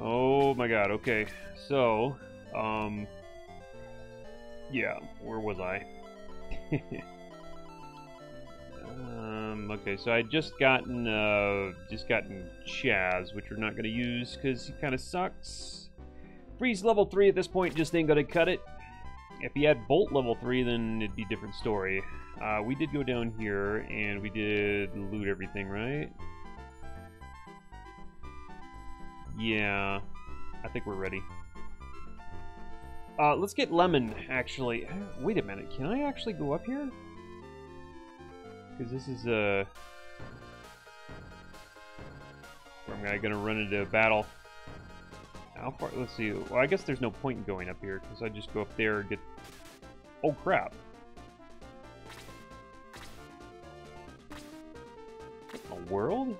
Oh my god, okay. So, um... Yeah, where was I? um, okay, so I just gotten, uh, just gotten Chaz, which we're not gonna use because he kind of sucks. Freeze level 3 at this point just ain't gonna cut it. If he had Bolt level 3, then it'd be different story. Uh, we did go down here, and we did loot everything, right? Yeah, I think we're ready. Uh, let's get Lemon, actually. Wait a minute, can I actually go up here? Because this is, uh... I'm gonna run into a battle. How far? Let's see. Well, I guess there's no point in going up here, because I just go up there and get... Oh, crap. A world?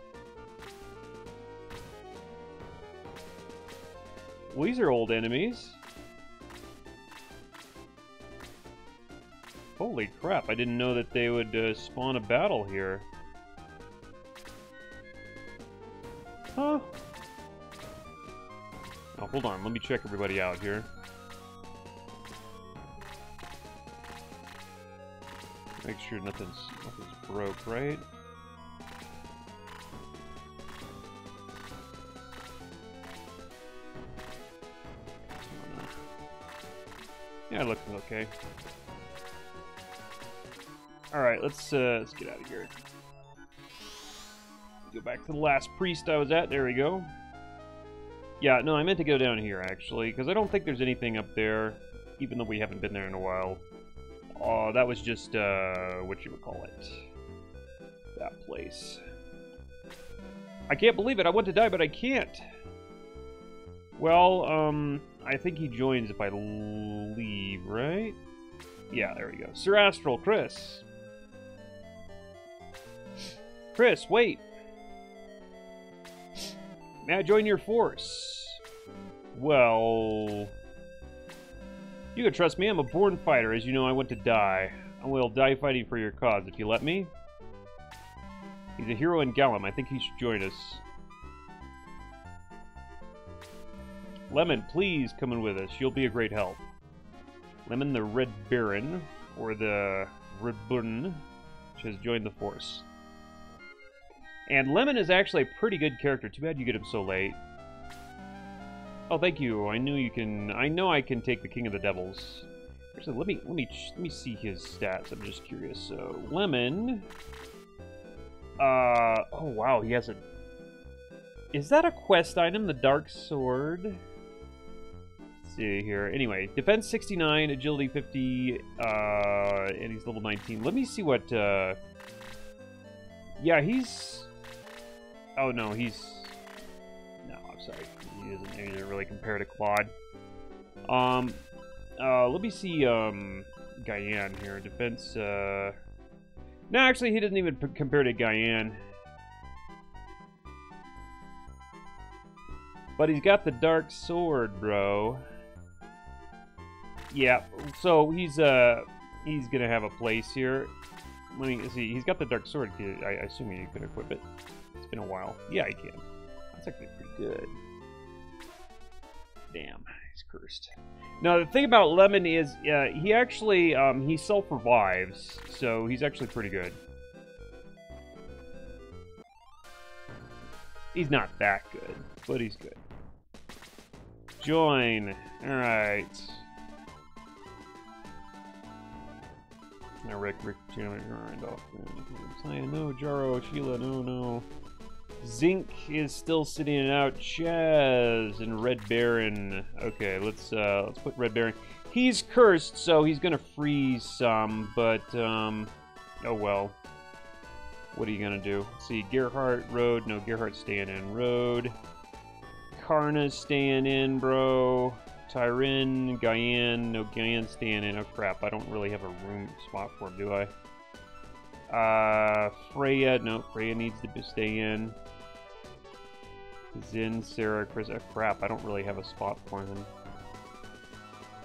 These are old enemies. Holy crap, I didn't know that they would uh, spawn a battle here. Huh? Oh, hold on, let me check everybody out here. Make sure nothing's, nothing's broke, right? Yeah, looking okay. Alright, let's uh, let's get out of here. Go back to the last priest I was at. There we go. Yeah, no, I meant to go down here, actually, because I don't think there's anything up there, even though we haven't been there in a while. Oh, that was just, uh, what you would call it. That place. I can't believe it. I want to die, but I can't. Well, um, I think he joins if I leave, right? Yeah, there we go. Sir Astral, Chris. Chris, wait. May I join your force? Well... You can trust me, I'm a born fighter. As you know, I want to die. I will die fighting for your cause, if you let me. He's a hero in Galam. I think he should join us. Lemon, please come in with us. You'll be a great help. Lemon the Red Baron, or the Red Baron, which has joined the force. And Lemon is actually a pretty good character. Too bad you get him so late. Oh, thank you. I knew you can. I know I can take the King of the Devils. Actually, let me let me let me see his stats. I'm just curious. So Lemon. Uh oh wow, he has a. Is that a quest item? The Dark Sword. See here. Anyway, defense 69, agility 50, uh, and he's level 19. Let me see what. Uh... Yeah, he's Oh no, he's... No, I'm sorry. He doesn't, he doesn't really compare to Claude. Um, uh, let me see, um, Gyan here. Defense, uh... No, actually, he doesn't even compare to Gyan. But he's got the Dark Sword, bro. Yeah, so he's, uh, he's gonna have a place here. Let me see, he's got the Dark Sword. I, I assume you could equip it It's been a while. Yeah, I can. That's actually pretty good. Damn, he's cursed. Now, the thing about Lemon is uh, he actually, um, he self-revives, so he's actually pretty good. He's not that good, but he's good. Join. Alright. Now Rick, Rick, Randolf. No, Jaro, Sheela, no, no. Zynk is still sitting it out. Chaz and Red Baron. Okay, let's uh, let's put Red Baron. He's cursed, so he's gonna freeze some, but um, oh well. What are you gonna do? Let's see, Gerhalt, Rohde. No, Gerhalt's staying in. Rohde. Karna's staying in, bro. Tyrin, Gyan. No, Gyan's staying in. Oh crap, I don't really have a room spot for him, do I? Uh, Frayja, no, Frayja needs to stay in. Zin, Sarah, Chris, oh crap, I don't really have a spot for them.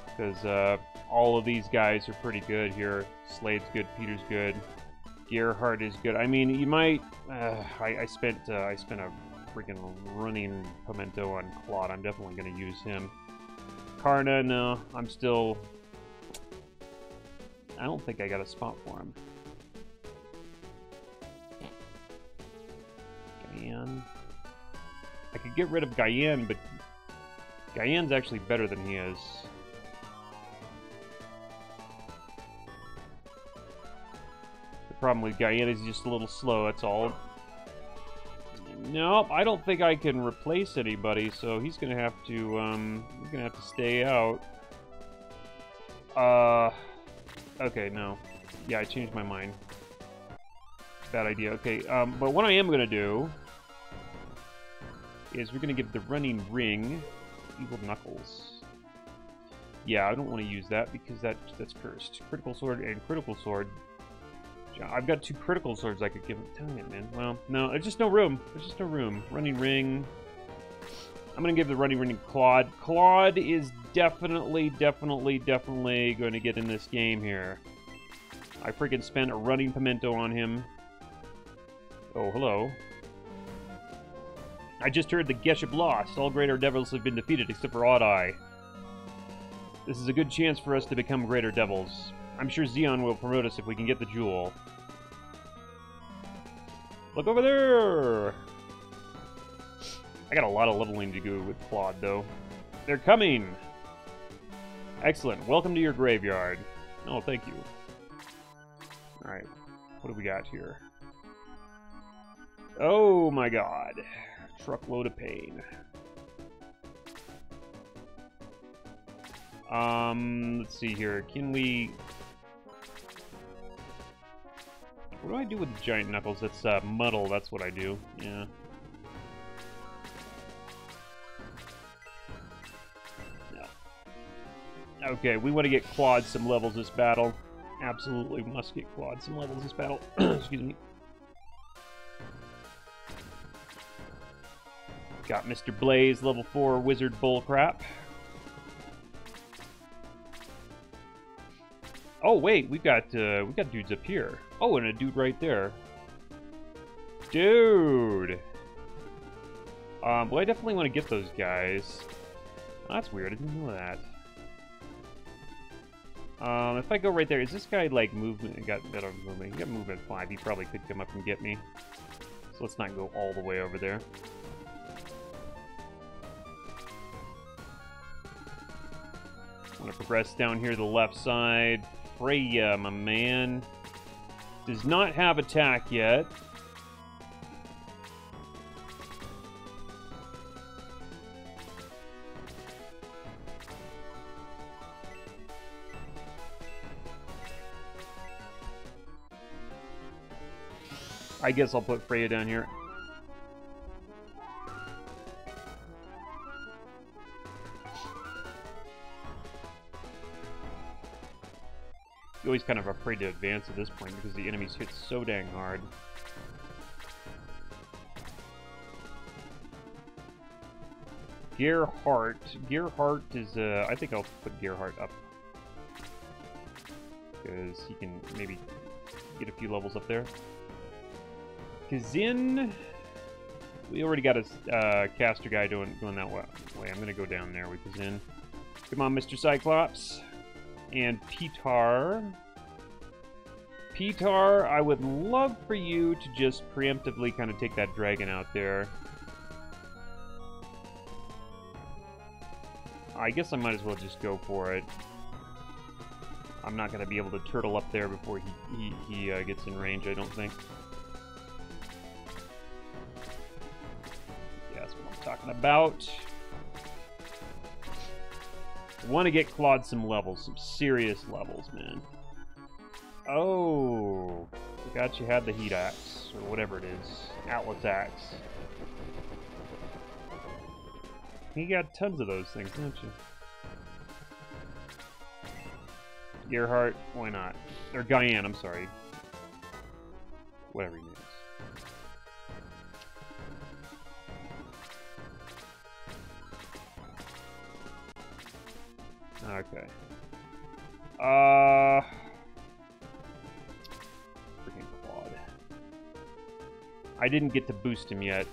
Because, uh, all of these guys are pretty good here. Slade's good, Peter's good. Gerhalt is good. I mean, you might, uh, I, I, spent, uh, I spent a freaking running pimento on Claude. I'm definitely going to use him. Karna, no. I'm still... I don't think I got a spot for him. Gyan. I could get rid of Gyan, but Gyan's actually better than he is. The problem with Gyan is he's just a little slow, that's all. Nope, I don't think I can replace anybody, so he's gonna have to, um, he's gonna have to stay out. Uh, okay, no. Yeah, I changed my mind. Bad idea. Okay, um, but what I am gonna do is we're gonna give the running ring Evil Knuckles. Yeah, I don't want to use that because that that's cursed. Critical sword and critical sword I've got two critical swords I could give him. Dang it, man. Well, no, there's just no room. There's just no room. Running ring. I'm going to give the running ring to Claude. Claude is definitely, definitely, definitely going to get in this game here. I freaking spent a running pimento on him. Oh, hello. I just heard the Geshp lost. All Greater Devils have been defeated except for Odd Eye. This is a good chance for us to become Greater Devils. I'm sure Zeon will promote us if we can get the jewel. Look over there! I got a lot of leveling to do with Claude, though. They're coming! Excellent. Welcome to your graveyard. Oh, thank you. Alright. What do we got here? Oh my god. Truckload of pain. Um, let's see here. Can we What do I do with giant knuckles? It's uh, muddle, that's what I do. Yeah. Okay, we want to get Claude some levels this battle. Absolutely must get Claude some levels this battle. Excuse me. Got Mr. Blaze, level 4 wizard bullcrap. Oh wait, we got uh, we got dudes up here. Oh, and a dude right there. Dude! Um, well, I definitely want to get those guys. That's weird, I didn't know that. Um, if I go right there, is this guy, like, movement? Got better movement. Got movement 5. He probably could come up and get me. So let's not go all the way over there. I'm gonna progress down here to the left side. Frayja, my man. Does not have attack yet. I guess I'll put Frayja down here. Always kind of afraid to advance at this point because the enemies hit so dang hard. Gerhalt. Gerhalt is, uh, I think I'll put Gerhalt up. Because he can maybe get a few levels up there. Kazin... We already got a uh, caster guy doing, going that way. I'm going to go down there with Kazin. Come on, Mr. Cyclops and Pitar. Pitar, I would love for you to just preemptively kind of take that dragon out there. I guess I might as well just go for it. I'm not going to be able to turtle up there before he, he, he uh, gets in range, I don't think. Yeah, that's what I'm talking about. Want to get Claude some levels, some serious levels, man. Oh, forgot you had the heat axe, or whatever it is. Atlas axe. You got tons of those things, don't you? Gerhalt, why not? Or Gyan, I'm sorry. Whatever you name Okay. Uh... I didn't get to boost him yet.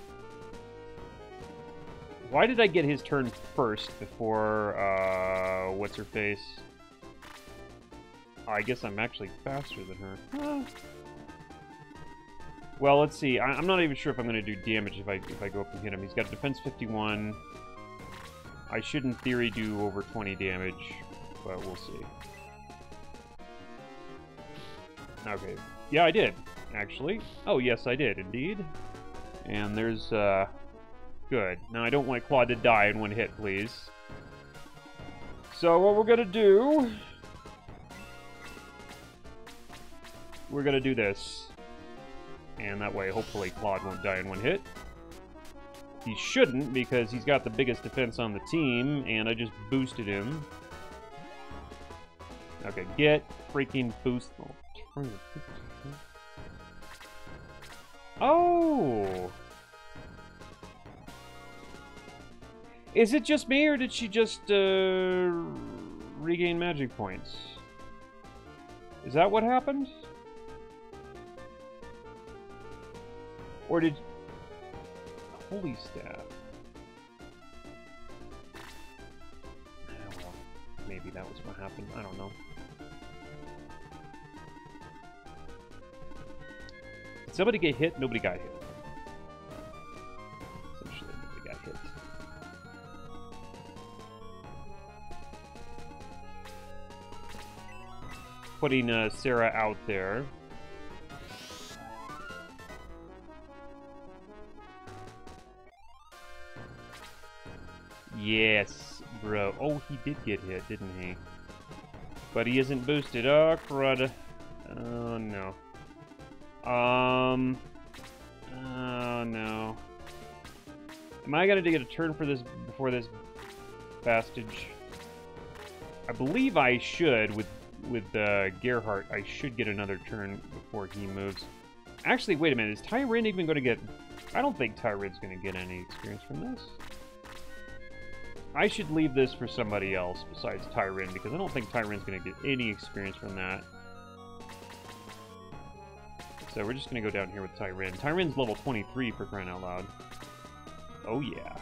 Why did I get his turn first before, uh, what's her face? I guess I'm actually faster than her. Well, let's see. I am not even sure if I'm going to do damage if I if I go up and hit him. He's got defense 51. I should, in theory, do over 20 damage, but we'll see. Okay. Yeah, I did, actually. Oh, yes, I did, indeed. And there's, uh... Good. Now, I don't want Claude to die in one hit, please. So, what we're gonna do... We're gonna do this. And that way, hopefully, Claude won't die in one hit. He shouldn't, because he's got the biggest defense on the team, and I just boosted him. Okay, get freaking boost. Oh! Is it just me, or did she just, uh, regain magic points? Is that what happened? Or did... Holy staff. Maybe that was what happened. I don't know. Did somebody get hit? Nobody got hit. Essentially, nobody got hit. Putting uh, Sarah out there. Yes, bro. Oh, he did get hit, didn't he? But he isn't boosted. Oh, crud. Oh, no. Um. Oh, no. Am I gonna get a turn for this before this bastage? I believe I should with with uh, Gerhalt. I should get another turn before he moves. Actually, wait a minute. Is Tyrin even going to get... I don't think Tyrin's going to get any experience from this. I should leave this for somebody else besides Tyrin, because I don't think Tyrin's going to get any experience from that. So we're just to go down here with Tyrin. Tyrin's level 23 for crying out loud. Oh yeah.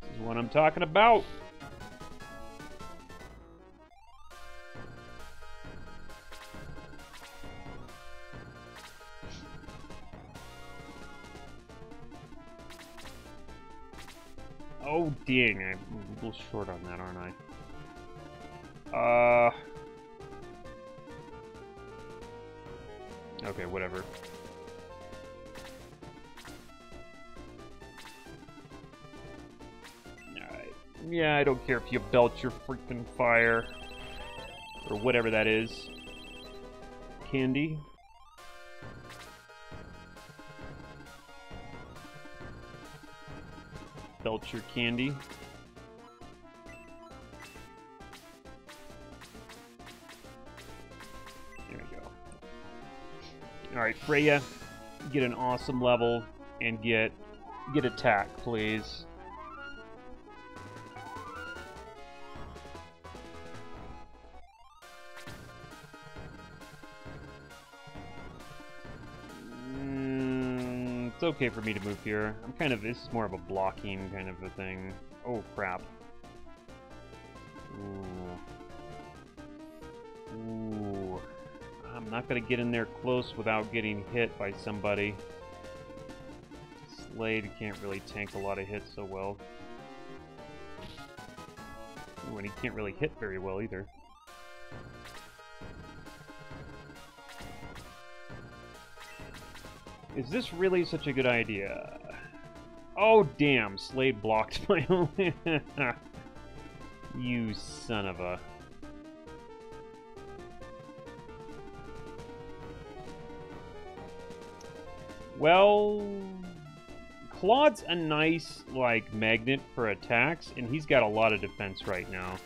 This is what I'm talking about. Oh, dang. I'm a little short on that, aren't I? Uh... Okay, whatever. Yeah, I don't care if you belch your freaking fire. Or whatever that is. Candy. Belcher candy. Alright, Frayja, get an awesome level and get get attack, please. Mm, it's okay for me to move here. I'm kind of, this is more of a blocking kind of a thing. Oh, crap. Ooh. Not going to get in there close without getting hit by somebody. Slade can't really tank a lot of hits so well. Ooh, and he can't really hit very well either. Is this really such a good idea? Oh, damn. Slade blocked my own... you son of a... Well... Claude's a nice, like, magnet for attacks, and he's got a lot of defense right now.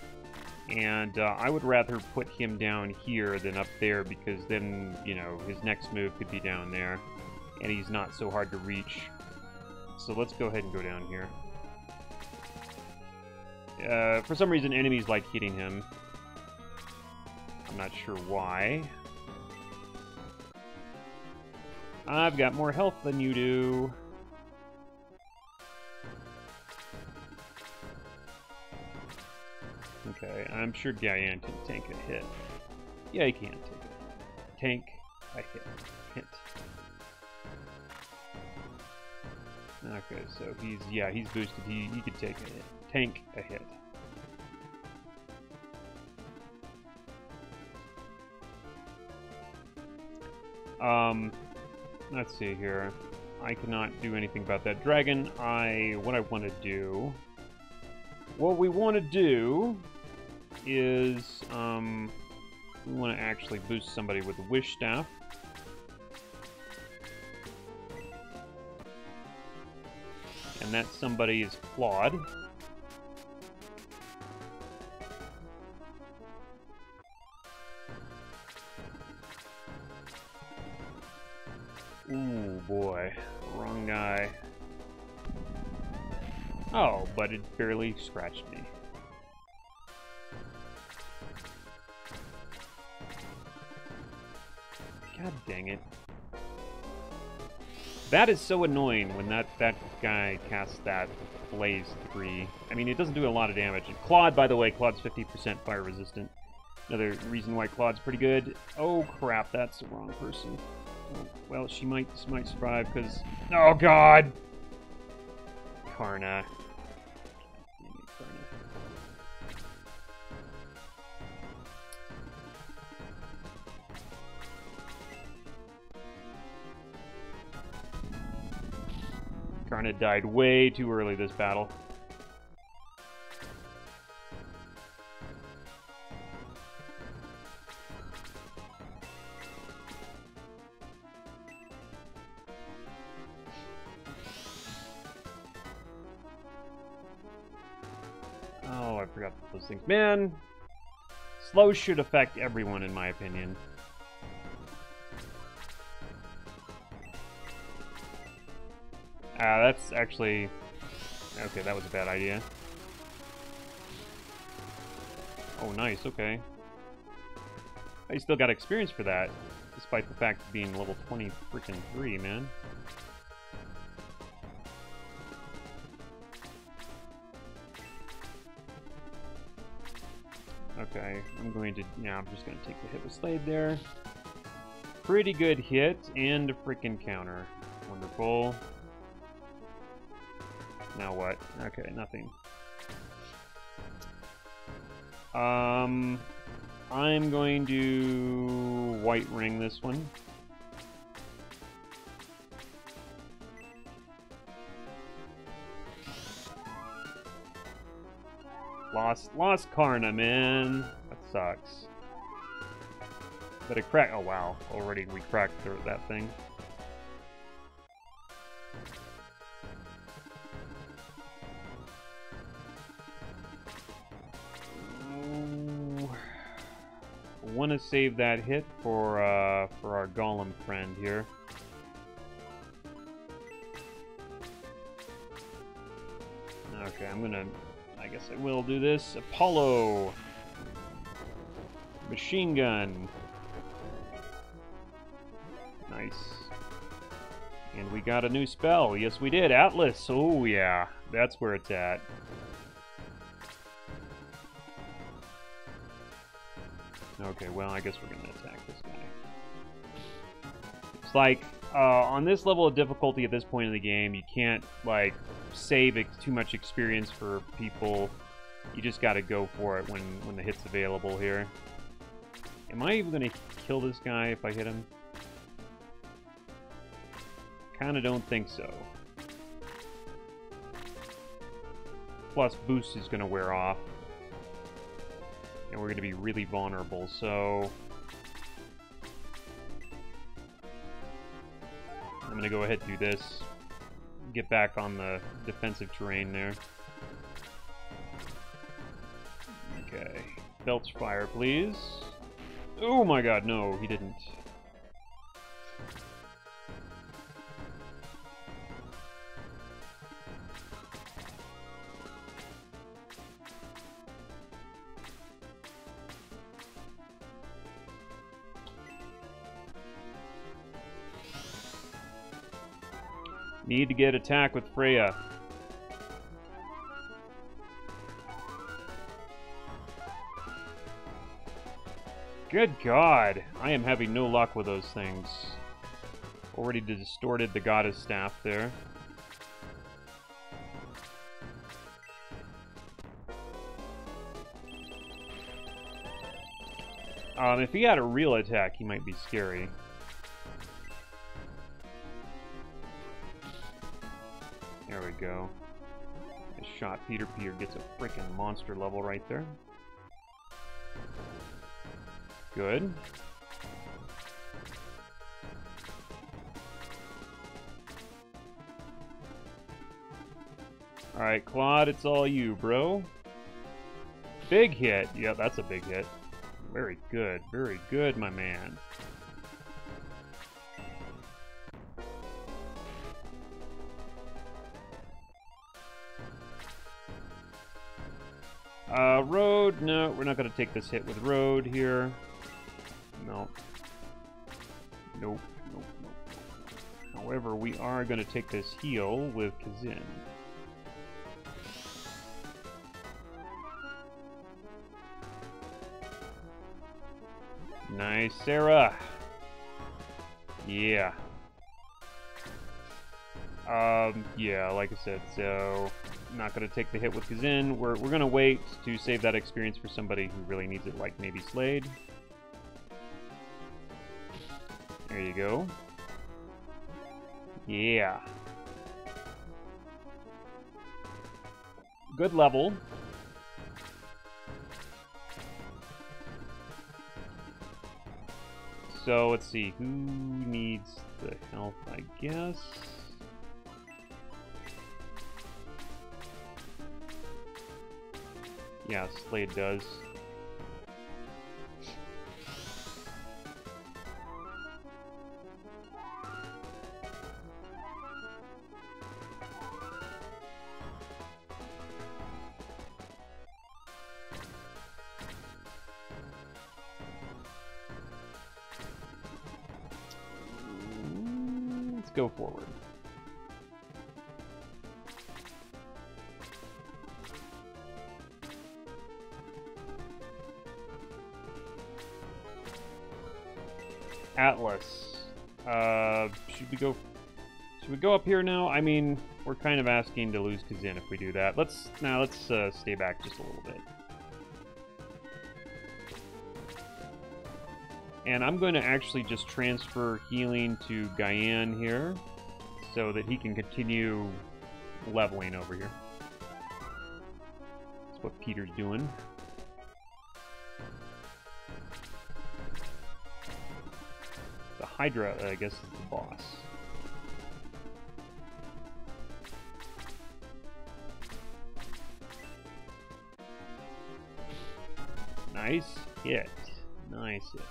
And uh, I would rather put him down here than up there, because then, you know, his next move could be down there and he's not so hard to reach. So let's go ahead and go down here. Uh, for some reason, enemies like hitting him. I'm not sure why. I've got more health than you do. Okay, I'm sure Gyan can tank a hit. Yeah, he can tank a hit. Hit. Okay, so he's, yeah, he's boosted. He, he could take a hit. Tank a hit. Um, let's see here. I cannot do anything about that dragon. I, what I want to do, what we want to do is, um, we want to actually boost somebody with the wish staff. And that somebody is Claude. Oh, boy. Wrong guy. Oh, but it barely scratched me. God dang it. That is so annoying when that, that guy casts that Blaze 3. I mean, it doesn't do a lot of damage. And Claude, by the way, Claude's 50% fire resistant. Another reason why Claude's pretty good. Oh crap, that's the wrong person. Well, she might might survive because. Oh God! Karna. Karna died way too early this battle. Man, slow should affect everyone, in my opinion. Ah, that's actually... Okay, that was a bad idea. Oh, nice, okay. I still got experience for that, despite the fact of being level 20 freaking 3, man. Okay, I'm going to... Yeah, I'm just going to take the hit with Slade there. Pretty good hit and a freaking counter. Wonderful. Now what? Okay, nothing. Um, I'm going to white ring this one. Lost, lost Karna, man. That sucks. But it cracked. Oh wow! Already we cracked through that thing. want to save that hit for uh, for our golem friend here. Okay, I'm gonna. I guess I will do this. Apollo, machine gun. Nice. And we got a new spell. Yes, we did. Atlas. Oh yeah, that's where it's at. Okay, well, I guess we're going to attack this guy. It's like, uh, on this level of difficulty at this point in the game, you can't, like, save too much experience for people. You just got to go for it when, when the hit's available here. Am I even to kill this guy if I hit him? Kind of don't think so. Plus, boost is to wear off and we're to be really vulnerable, so... I'm to go ahead and do this. Get back on the defensive terrain there. Okay. Belch fire, please. Oh my god, no, he didn't. Need to get attack with Frayja. Good God. I am having no luck with those things. Already distorted the goddess staff there. Um, if he had a real attack, he might be scary. Go. Nice shot. Peter Peter gets a freaking monster level right there. Good. Alright, Claude, it's all you, bro. Big hit. Yeah, that's a big hit. Very good, very good, my man. Uh, Rohde, no, we're not going to take this hit with Rohde here. No. Nope, nope, nope. However, we are going to take this heal with Kazin. Nice, Sarah. Yeah. Um, yeah, like I said, so not going to take the hit with Kazin. We're, we're going to wait to save that experience for somebody who really needs it, like maybe Slade. There you go. Yeah. Good level. So let's see, who needs the health, I guess? Yeah, Slade does. Atlas. Uh, should we go... Should we go up here now? I mean, we're kind of asking to lose Kazin if we do that. Let's... Now, let's uh, stay back just a little bit. And I'm going to actually just transfer healing to Gyan here so that he can continue leveling over here. That's what Peter's doing. Hydra, I guess, is the boss. Nice hit. Nice hit.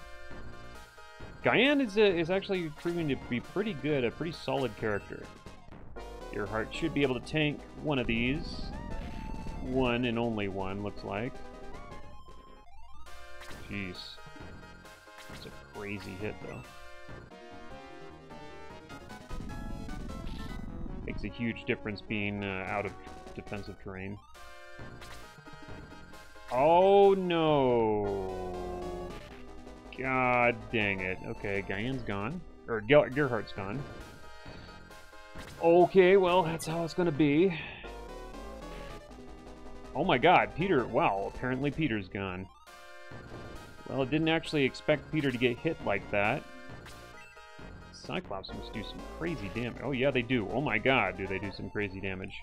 Gyan is, uh, is actually proving to be pretty good, a pretty solid character. Your heart should be able to tank one of these. One and only one, looks like. Jeez. That's a crazy hit, though. Makes a huge difference being uh, out of defensive terrain. Oh, no. God dang it. Okay, Gyan's gone. Or Ge Gerhalt's gone. Okay, well, that's how it's gonna be. Oh my god, Peter, wow, apparently Peter's gone. Well, I didn't actually expect Peter to get hit like that. Cyclops must do some crazy damage. Oh yeah, they do. Oh my god, do they do some crazy damage.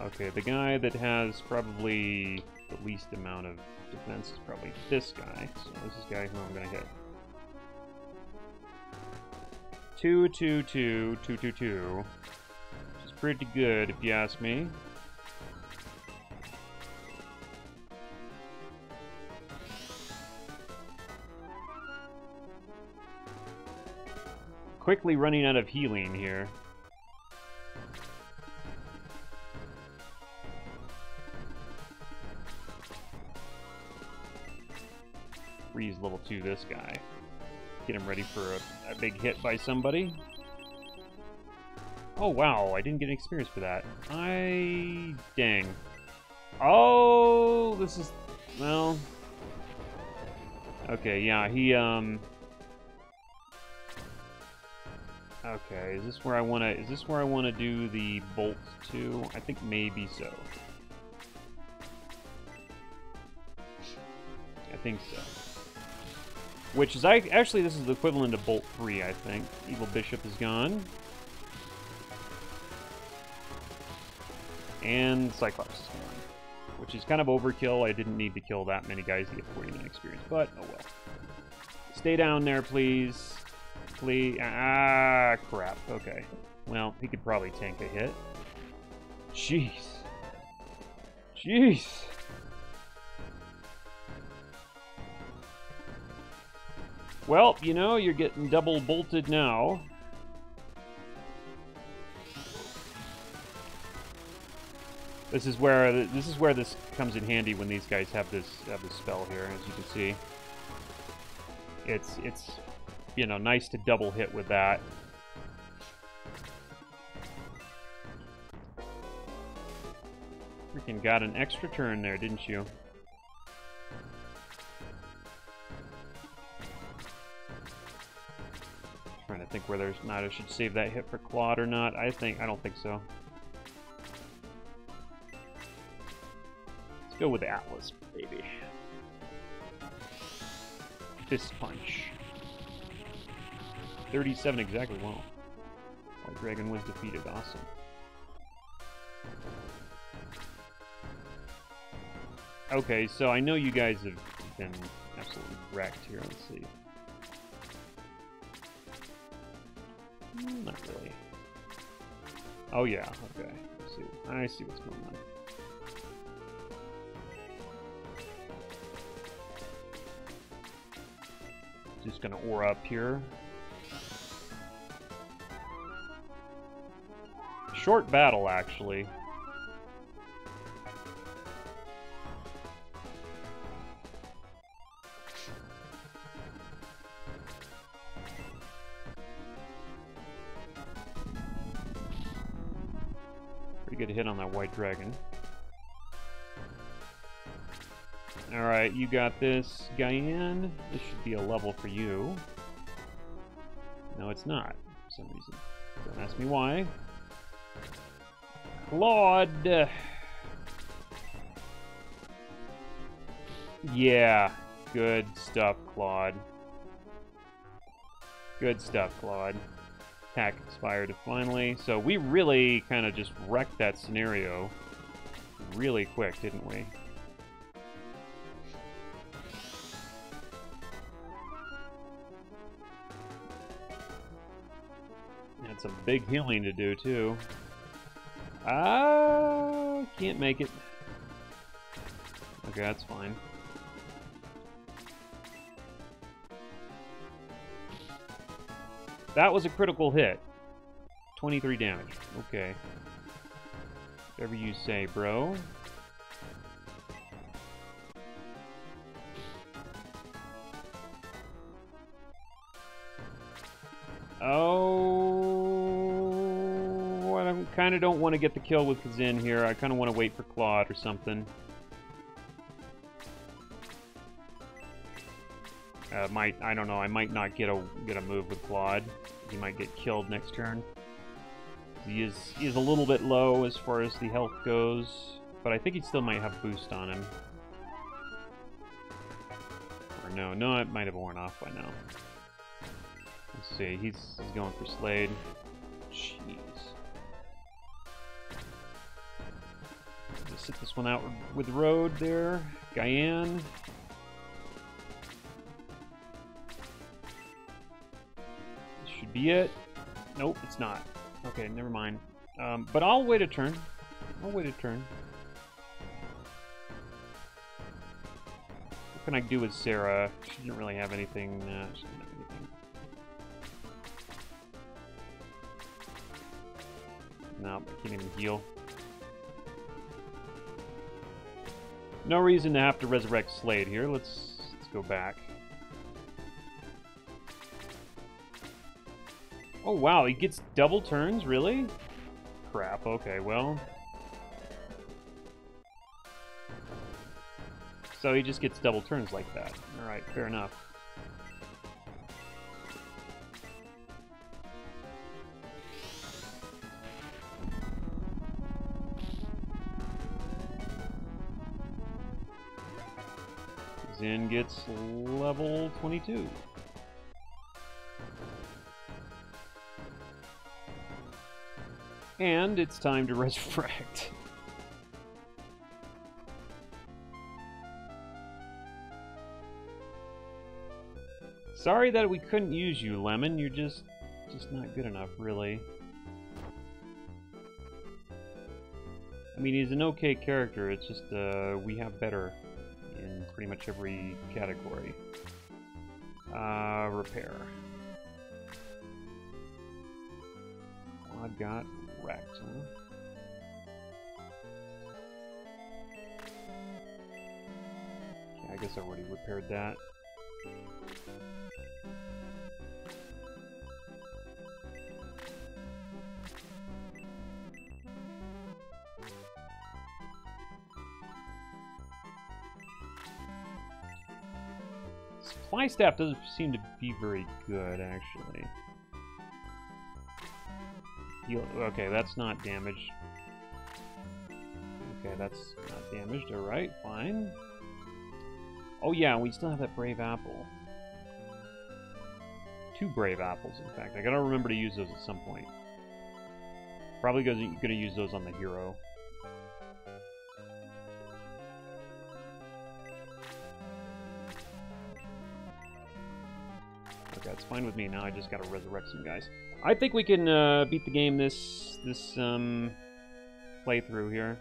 Okay, the guy that has probably the least amount of defense is probably this guy. So this is the guy who I'm gonna hit. Two, two, two, two, two, two. Which is pretty good if you ask me. Quickly running out of healing here. freeze level 2 this guy. Get him ready for a, a big hit by somebody. Oh wow, I didn't get an experience for that. I... dang. Oh, this is well. Okay, yeah, he um. Okay, is this where I want to? Is this where I want to do the bolt to? I think maybe so. I think so. Which is I actually this is the equivalent of bolt three. I think evil bishop is gone. And Cyclops is gone which is kind of overkill. I didn't need to kill that many guys to get 49 experience, but oh well. Stay down there, please. Please. Ah, crap. Okay. Well, he could probably tank a hit. Jeez. Jeez. Well, you know, you're getting double bolted now. This is where this is where this comes in handy when these guys have this have this spell here, as you can see. It's it's you know nice to double hit with that. Freaking got an extra turn there, didn't you? Trying to think whether or not I should save that hit for Claude or not. I think I don't think so. Let's go with Atlas, baby. Fist punch. 37 exactly, well. White Dragon was defeated, awesome. Okay, so I know you guys have been absolutely wrecked here. Let's see. Hmm, not really. Oh yeah, okay. I see. I see what's going on. Just gonna ore up here. Short battle, actually. Pretty good hit on that white dragon. Alright, you got this. Gyan, this should be a level for you. No, it's not, for some reason. Don't ask me why. Claude! Yeah, good stuff, Claude. Good stuff, Claude. Attack expired finally. So we really kind of just wrecked that scenario really quick, didn't we? That's some big healing to do, too. Ah, can't make it. Okay, that's fine. That was a critical hit. 23 damage. Okay. Whatever you say, bro. Kind of don't want to get the kill with Kazin here. I kind of want to wait for Claude or something. Uh, might I don't know. I might not get a get a move with Claude. He might get killed next turn. He is he is a little bit low as far as the health goes, but I think he still might have boost on him. Or no, no, it might have worn off by now. Let's see. He's he's going for Slade. Jeez. Sit this one out with Rohde there. Gyan. This should be it. Nope, it's not. Okay, never mind. Um, but I'll wait a turn. I'll wait a turn. What can I do with Sarah? She didn't really have anything. Uh. No, I can't even heal. No reason to have to resurrect Slade here. Let's let's go back. Oh wow, he gets double turns, really? Crap, okay, well. So he just gets double turns like that. Alright, fair enough. Zen gets level 22. And it's time to resurrect. Sorry that we couldn't use you, Lemon. You're just just not good enough, really. I mean, he's an okay character. It's just uh, we have better pretty much every category. Uh, repair. I got huh? Yeah, I guess I already repaired that. Supply staff doesn't seem to be very good, actually. Okay, that's not damaged. Okay, that's not damaged. Alright, fine. Oh yeah, we still have that Brave Apple. Two Brave Apples, in fact. I gotta remember to use those at some point. Probably gonna use those on the hero. That's fine with me. Now I just gotta resurrect some guys. I think we can uh, beat the game this this um, playthrough here.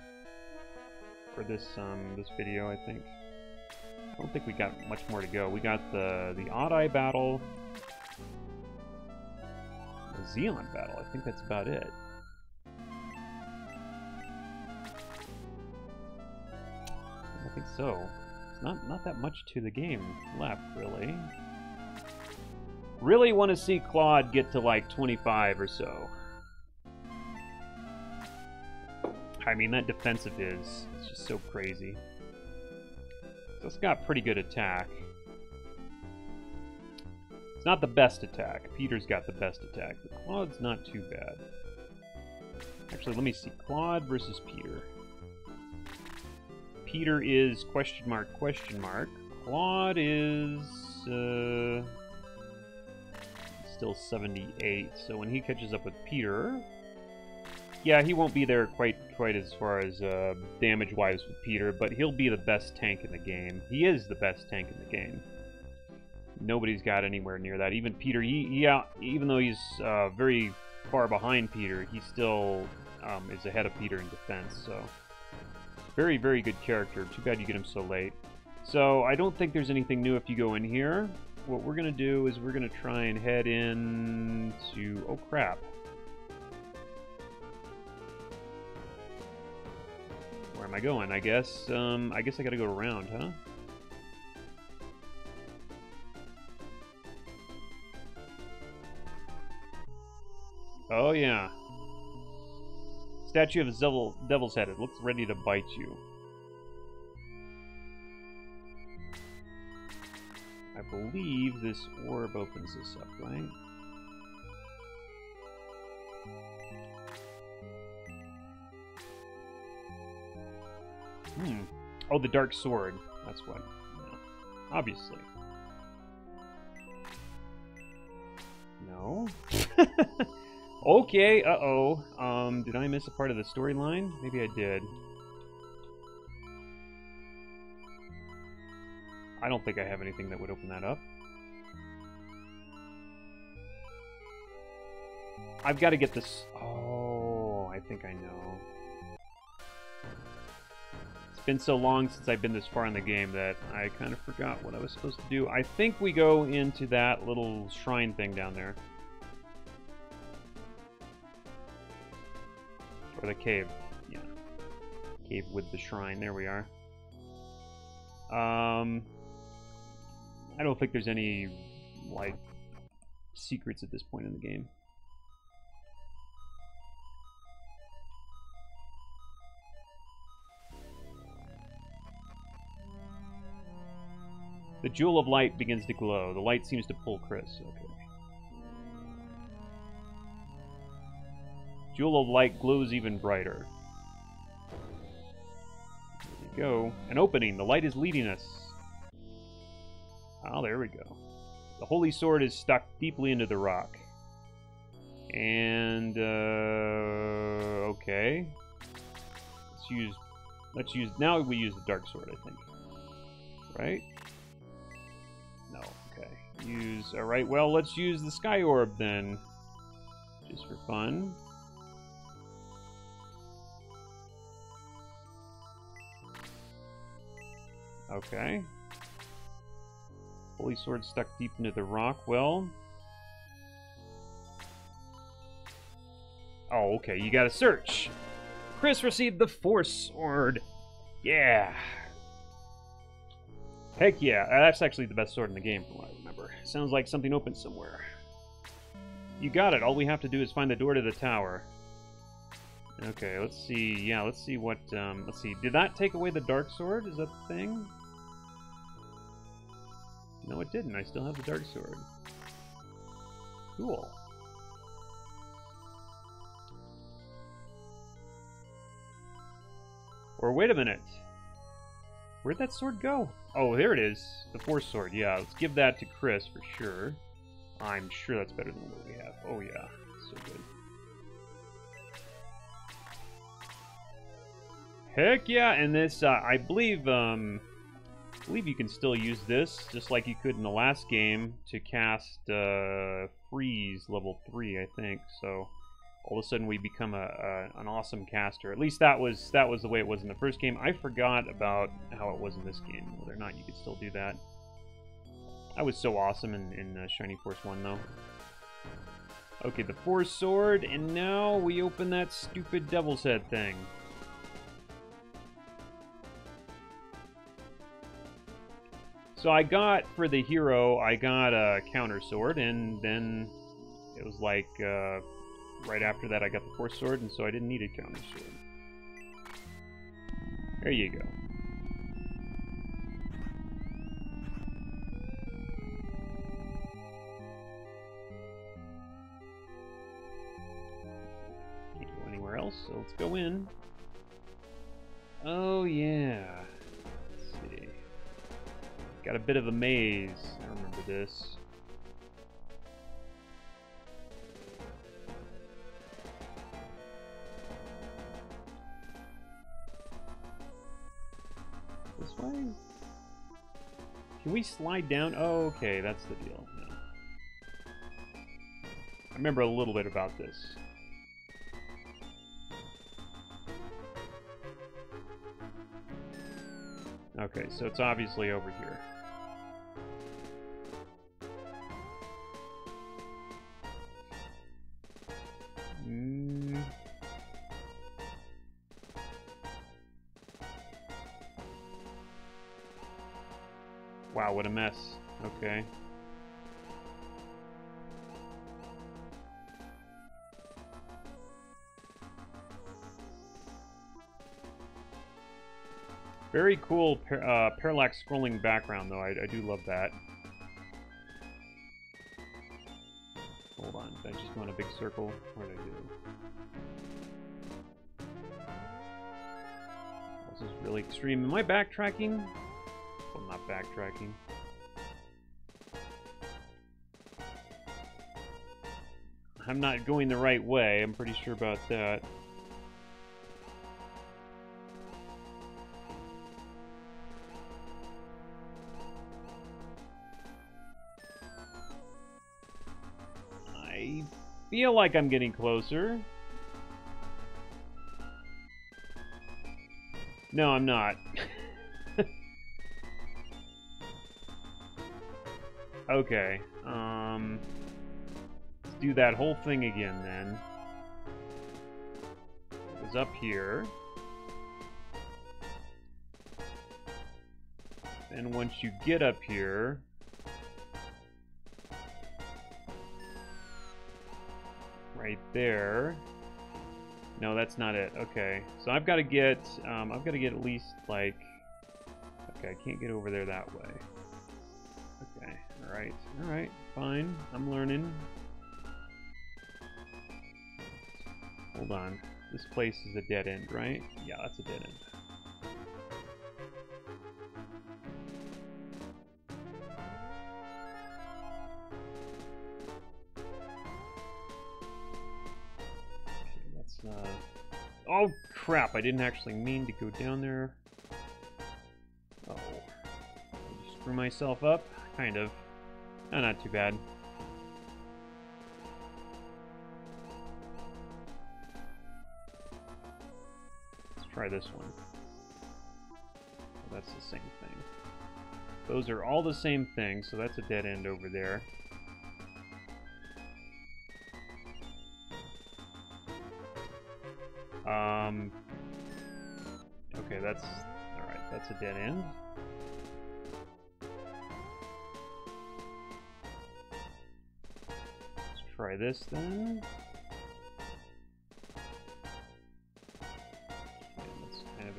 For this um, this video, I think. I don't think we got much more to go. We got the the Odd Eye battle, the Zeon battle. I think that's about it. I think so. It's not not that much to the game left, really. Really want to see Claude get to like 25 or so. I mean, that defense defensive is it's just so crazy. So it's got pretty good attack. It's not the best attack. Peter's got the best attack, but Claude's not too bad. Actually, let me see. Claude versus Peter. Peter is question mark, question mark. Claude is... Uh, still 78, so when he catches up with Peter... Yeah, he won't be there quite quite as far as uh, damage-wise with Peter, but he'll be the best tank in the game. He is the best tank in the game. Nobody's got anywhere near that. Even Peter, he, he out, even though he's uh, very far behind Peter, he still um, is ahead of Peter in defense, so... Very, very good character. Too bad you get him so late. So, I don't think there's anything new if you go in here what we're going to do is we're going to try and head in to... Oh, crap. Where am I going? I guess, um, I guess I gotta go around, huh? Oh, yeah. Statue of devil, devil's head. It looks ready to bite you. I believe this orb opens this up, right? Hmm. Oh, the Dark Sword. That's what. Obviously. No. okay, uh-oh. Um, did I miss a part of the storyline? Maybe I did. I don't think I have anything that would open that up. I've got to get this... Oh, I think I know. It's been so long since I've been this far in the game that I kind of forgot what I was supposed to do. I think we go into that little shrine thing down there. Or the cave. Yeah. Cave with the shrine. There we are. Um... I don't think there's any, like, secrets at this point in the game. The jewel of light begins to glow. The light seems to pull Chris. Okay. Jewel of light glows even brighter. There we go. An opening. The light is leading us. Oh, there we go. The holy sword is stuck deeply into the rock. And, uh, okay. Let's use, let's use, now we use the dark sword, I think. Right? No, okay. Use, alright, well, let's use the sky orb then. Just for fun. Okay. Holy sword stuck deep into the rock. Well. Oh, okay. You gotta search. Chris received the Force Sword. Yeah. Heck yeah. Uh, that's actually the best sword in the game, from what I remember. Sounds like something open somewhere. You got it. All we have to do is find the door to the tower. Okay, let's see. Yeah, let's see what. Um, let's see. Did that take away the dark sword? Is that the thing? No, it didn't. I still have the dark sword. Cool. Or wait a minute. Where'd that sword go? Oh, there it is. The force sword. Yeah, let's give that to Chris for sure. I'm sure that's better than what we have. Oh yeah, so good. Heck yeah, and this, uh, I believe, um, believe you can still use this, just like you could in the last game, to cast uh, Freeze level 3, I think. So all of a sudden we become a, a, an awesome caster. At least that was that was the way it was in the first game. I forgot about how it was in this game, whether or not you could still do that. I was so awesome in, in uh, Shining Force 1, though. Okay, the Force Sword, and now we open that stupid Devil's Head thing. So I got, for the hero, I got a counter sword, and then it was like, uh, right after that I got the force sword, and so I didn't need a counter sword. There you go. Can't go anywhere else, so let's go in. Oh yeah. Got a bit of a maze. I remember this. This way? Can we slide down? Oh, okay, that's the deal. Yeah. I remember a little bit about this. Okay, so it's obviously over here. Wow, what a mess. Okay. Very cool par uh, parallax scrolling background, though. I, I do love that. Hold on. Did I just go in a big circle? What did I do? This is really extreme. Am I backtracking? Backtracking. I'm not going the right way. I'm pretty sure about that. I feel like I'm getting closer. No, I'm not. Okay. Um, let's do that whole thing again then. It was up here. And once you get up here, right there. No, that's not it. Okay, so I've got to get, um, I've got to get at least like, okay, I can't get over there that way. Alright, alright, fine. I'm learning. Hold on. This place is a dead end, right? Yeah, that's a dead end. Okay, that's, uh... Oh, crap! I didn't actually mean to go down there. Oh. Screw myself up? Kind of. Oh, not too bad. try this one. that's the same thing. Those are all the same thing, so that's a dead end over there. Um, okay, that's, alright, that's a dead end. Try this then.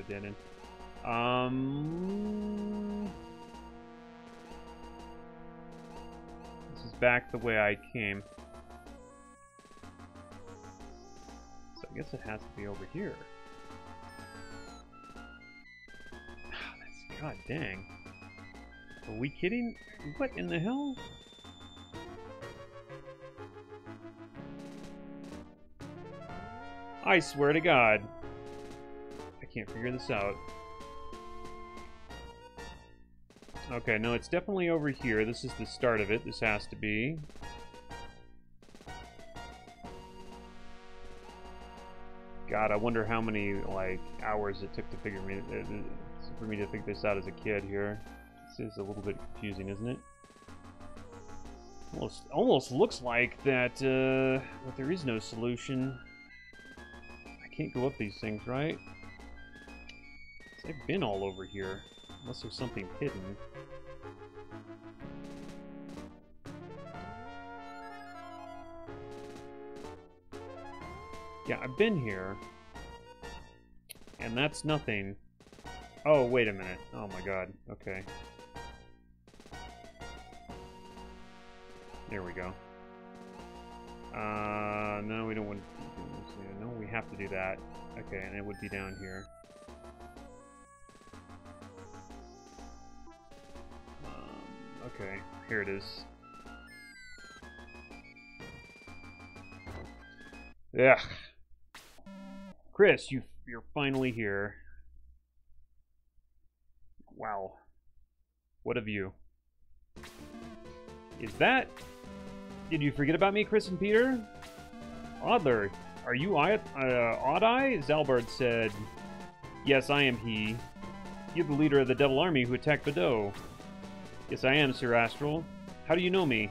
didn't. Um, this is back the way I came. So I guess it has to be over here. That's god dang. Are we kidding? What in the hell? I swear to God I can't figure this out. Okay, no, it's definitely over here. This is the start of it. This has to be. God, I wonder how many, like, hours it took to figure me, uh, uh, for me to figure this out as a kid here. This is a little bit confusing, isn't it? Almost, almost looks like that, uh, that there is no solution. I can't go up these things, right? I've been all over here. Unless there's something hidden. Yeah, I've been here. And that's nothing. Oh, wait a minute. Oh my god. Okay. There we go. Uh, no, we don't want to... No, we have to do that. Okay, and it would be down here. Um, okay, here it is. Yeah. Chris, you you're finally here. Wow. What of you? Is that... Did you forget about me, Chris and Peter? Oddler, are you I, uh, Odd-Eye? Zalbard said, Yes, I am he. You're the leader of the Devil Army who attacked Badeau. Yes, I am, Sir Astral. How do you know me?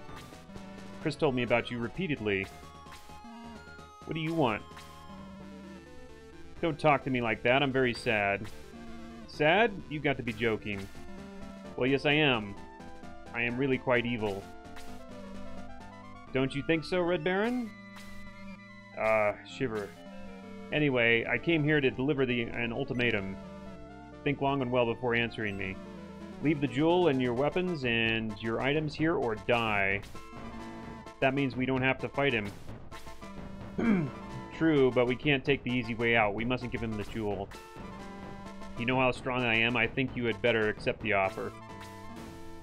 Chris told me about you repeatedly. What do you want? Don't talk to me like that. I'm very sad. Sad? You've got to be joking. Well, yes, I am. I am really quite evil. Don't you think so, Red Baron? Uh, shiver. Anyway, I came here to deliver the an ultimatum. Think long and well before answering me. Leave the jewel and your weapons and your items here or die. That means we don't have to fight him. True, but we can't take the easy way out. We mustn't give him the jewel. You know how strong I am? I think you had better accept the offer.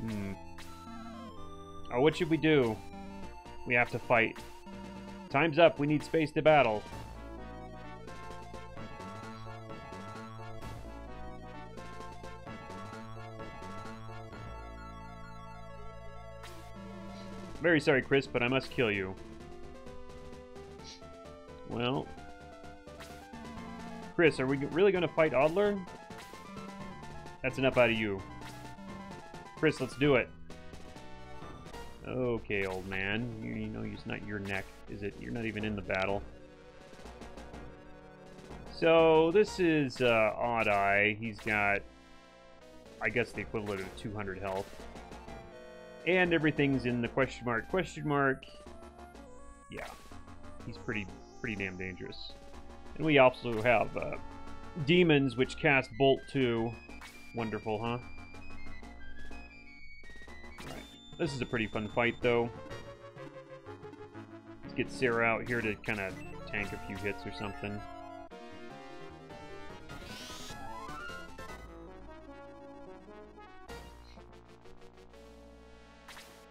Hmm. Oh, what should we do? We have to fight. Time's up. We need space to battle. Very sorry, Chris, but I must kill you. Well... Chris, are we really going to fight Oddler? That's enough out of you. Chris, let's do it. Okay, old man. You, you know it's not your neck, is it? You're not even in the battle. So, this is uh, Odd Eye. He's got, I guess, the equivalent of 200 health. And everything's in the question mark, question mark. Yeah, he's pretty, pretty damn dangerous. And we also have uh, demons, which cast Bolt too. Wonderful, huh? This is a pretty fun fight, though. Let's get Sarah out here to kind of tank a few hits or something.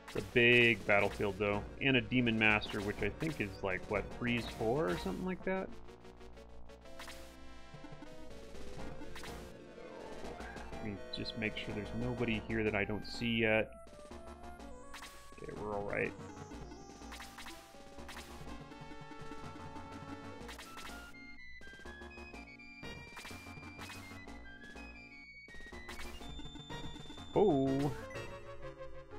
It's a big battlefield, though. And a Demon Master, which I think is like, what, Freeze 4 or something like that? Let me just make sure there's nobody here that I don't see yet. Okay, we're alright. Oh!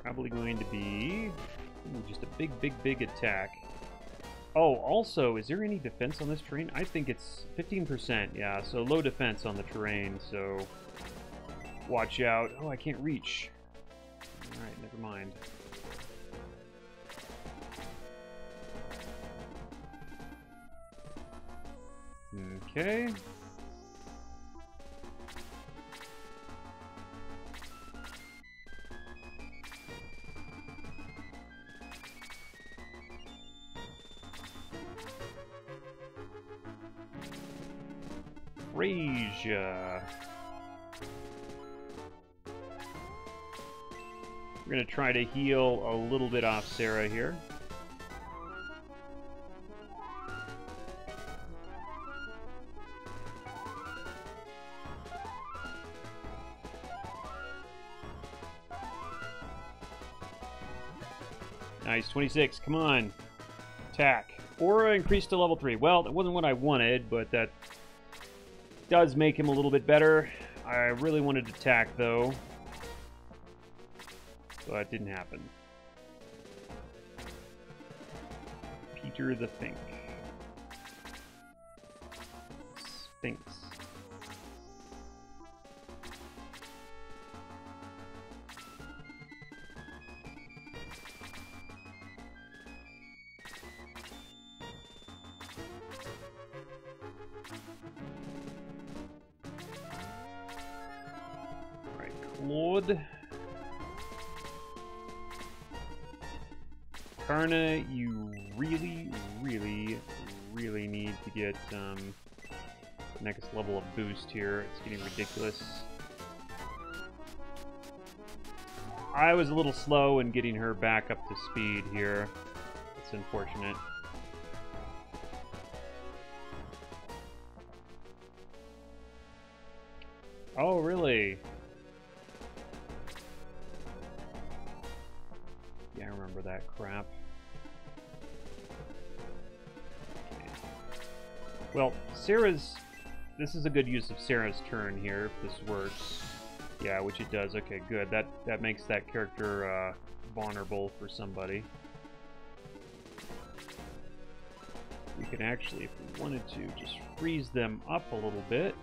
Probably going to be ooh, just a big, big, big attack. Oh, also, is there any defense on this terrain? I think it's 15%, yeah, so low defense on the terrain, so watch out. Oh, I can't reach. Alright, never mind. Okay. Frayja. We're going to try to heal a little bit off Sarah here. 26, come on. Attack. Aura increased to level 3. Well, that wasn't what I wanted, but that does make him a little bit better. I really wanted to attack, though. So that didn't happen. Peter the Fink. Sphinx. Boost here. It's getting ridiculous. I was a little slow in getting her back up to speed here. It's unfortunate. Oh, really? Yeah, I remember that crap. Well, Sarah's... This is a good use of Sarah's turn here, if this works. Yeah, which it does. Okay, good. That that makes that character uh, vulnerable for somebody. We can actually, if we wanted to, just freeze them up a little bit.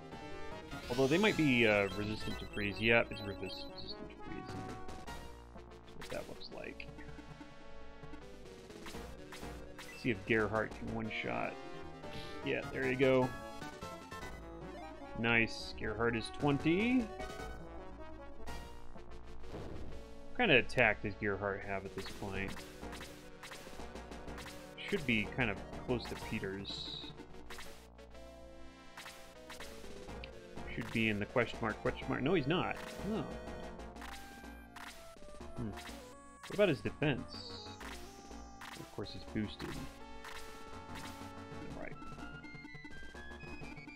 Although they might be uh, resistant to freeze. Yeah, it's resistant to freeze. That's what that looks like. See if Gerhalt can one-shot. Yeah, there you go. Nice. Gerhalt is 20. What kind of attack does Gerhalt have at this point? Should be kind of close to Peter's. Should be in the question mark, question mark. No, he's not. Oh. Hmm. What about his defense? Of course, he's boosted.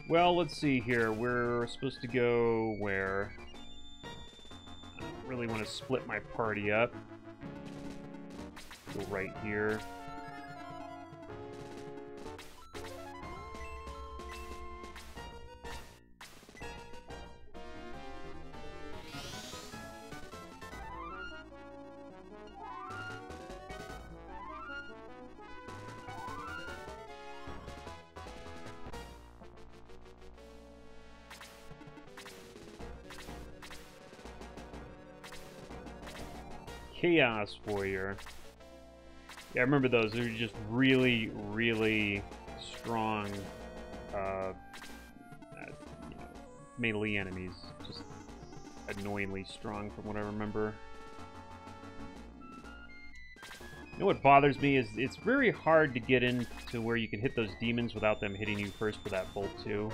Well, let's see here. We're supposed to go where? I don't really want to split my party up. Go right here. Chaos Warrior. Yeah, I remember those. They were just really, really strong, uh, uh, you know, melee enemies. Just annoyingly strong from what I remember. You know what bothers me is it's very hard to get into where you can hit those demons without them hitting you first for that bolt too.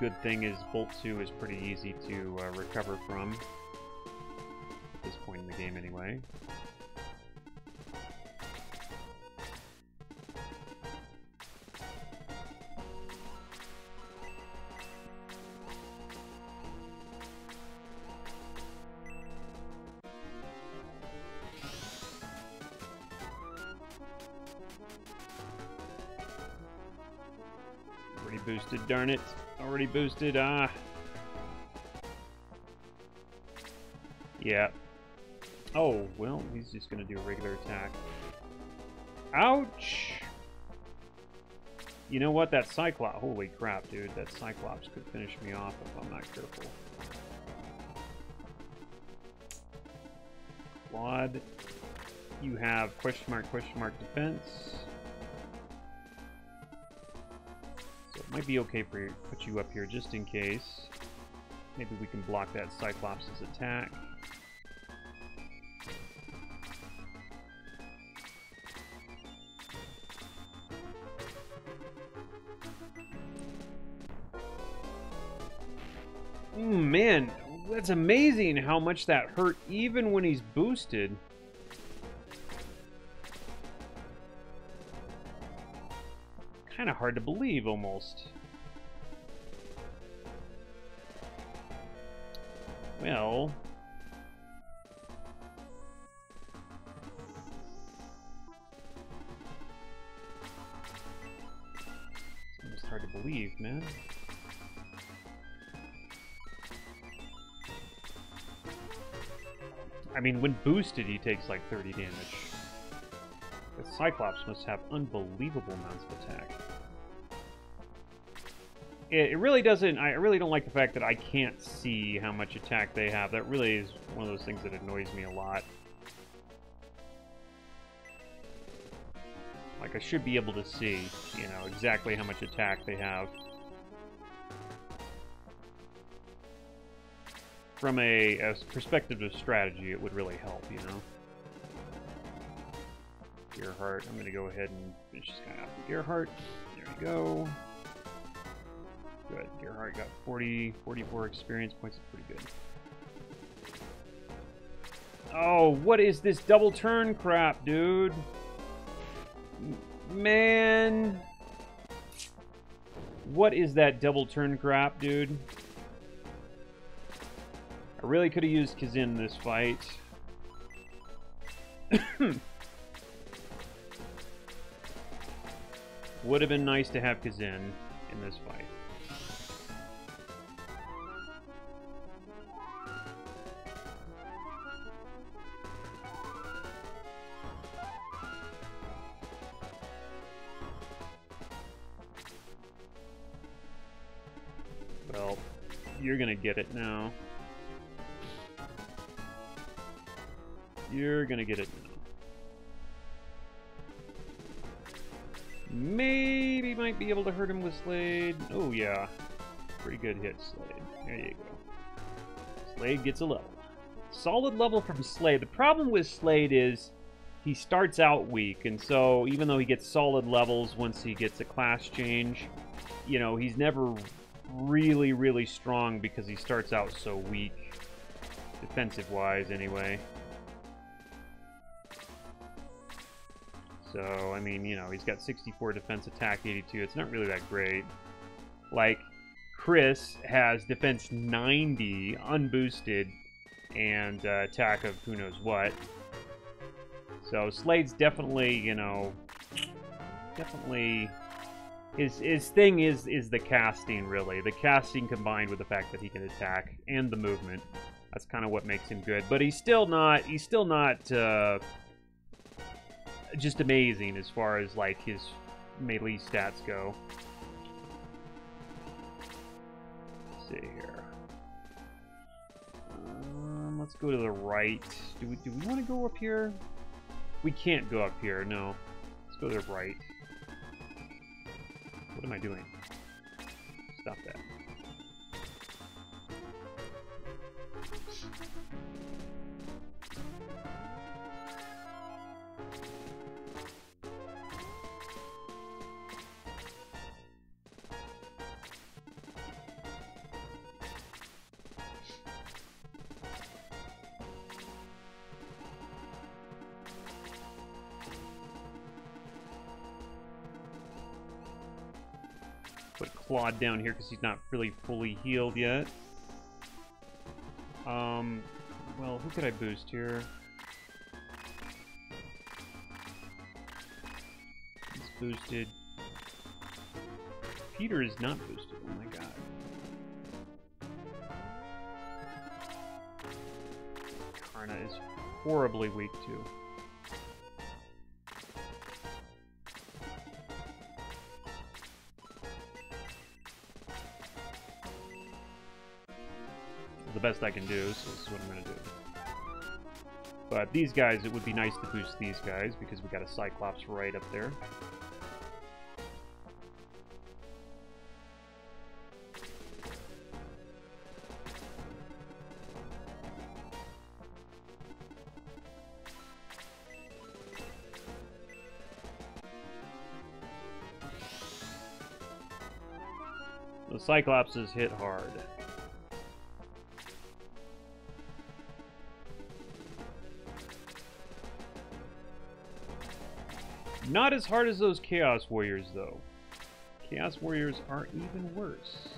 Good thing is Bolt 2 is pretty easy to uh, recover from. At this point in the game anyway. Darn it. Already boosted, ah. Yeah. Oh, well, he's just gonna do a regular attack. Ouch! You know what? That Cyclops... Holy crap, dude. That Cyclops could finish me off if I'm not careful. Claude, you have question mark, question mark defense. Might be okay for put you up here just in case. Maybe we can block that Cyclops' attack. Man, that's amazing how much that hurt even when he's boosted. Kind of hard to believe, almost. Well... It's hard to believe, man. I mean, when boosted, he takes like 30 damage. The Cyclops must have unbelievable amounts of attack. It, really doesn't... I really don't like the fact that I can't see how much attack they have. That really is one of those things that annoys me a lot. Like, I should be able to see, you know, exactly how much attack they have. from a, a, perspective of strategy, it would really help, you know? Gerhalt, I'm going to go ahead and finish this guy off Gerhalt. There we go. Good. Gerhalt got 40, 44 experience points. Pretty good. Oh, what is this double turn crap, dude? Man. What is that double turn crap, dude? I really could have used Kazin in this fight. Would have been nice to have Kazin in this fight. You're gonna get it now. You're gonna get it now. Maybe might be able to hurt him with Slade. Oh yeah. Pretty good hit, Slade. There you go. Slade gets a level. Solid level from Slade. The problem with Slade is he starts out weak, and so even though he gets solid levels once he gets a class change, you know, he's never really, really strong because he starts out so weak. Defensive-wise, anyway. So, I mean, you know, he's got 64 defense, attack 82. It's not really that great. Like, Chris has defense 90, unboosted, and uh, attack of who knows what. So Slade's definitely, you know, definitely his his thing is is the casting really. The casting combined with the fact that he can attack and the movement. That's kind of what makes him good. But he's still not he's still not uh, just amazing as far as like his melee stats go. Let's see here. Um, let's go to the right. Do we do we want to go up here? We can't go up here. No. Let's go to the right. What am I doing? Stop that. Down here because he's not really fully healed yet. Um, well, who could I boost here? He's boosted. Peter is not boosted. Oh my god. Karna is horribly weak too. Best I can do, so this is what I'm gonna do. But these guys, it would be nice to boost these guys because we got a Cyclops right up there. The Cyclops is hit hard. Not as hard as those Chaos Warriors, though. Chaos Warriors are even worse.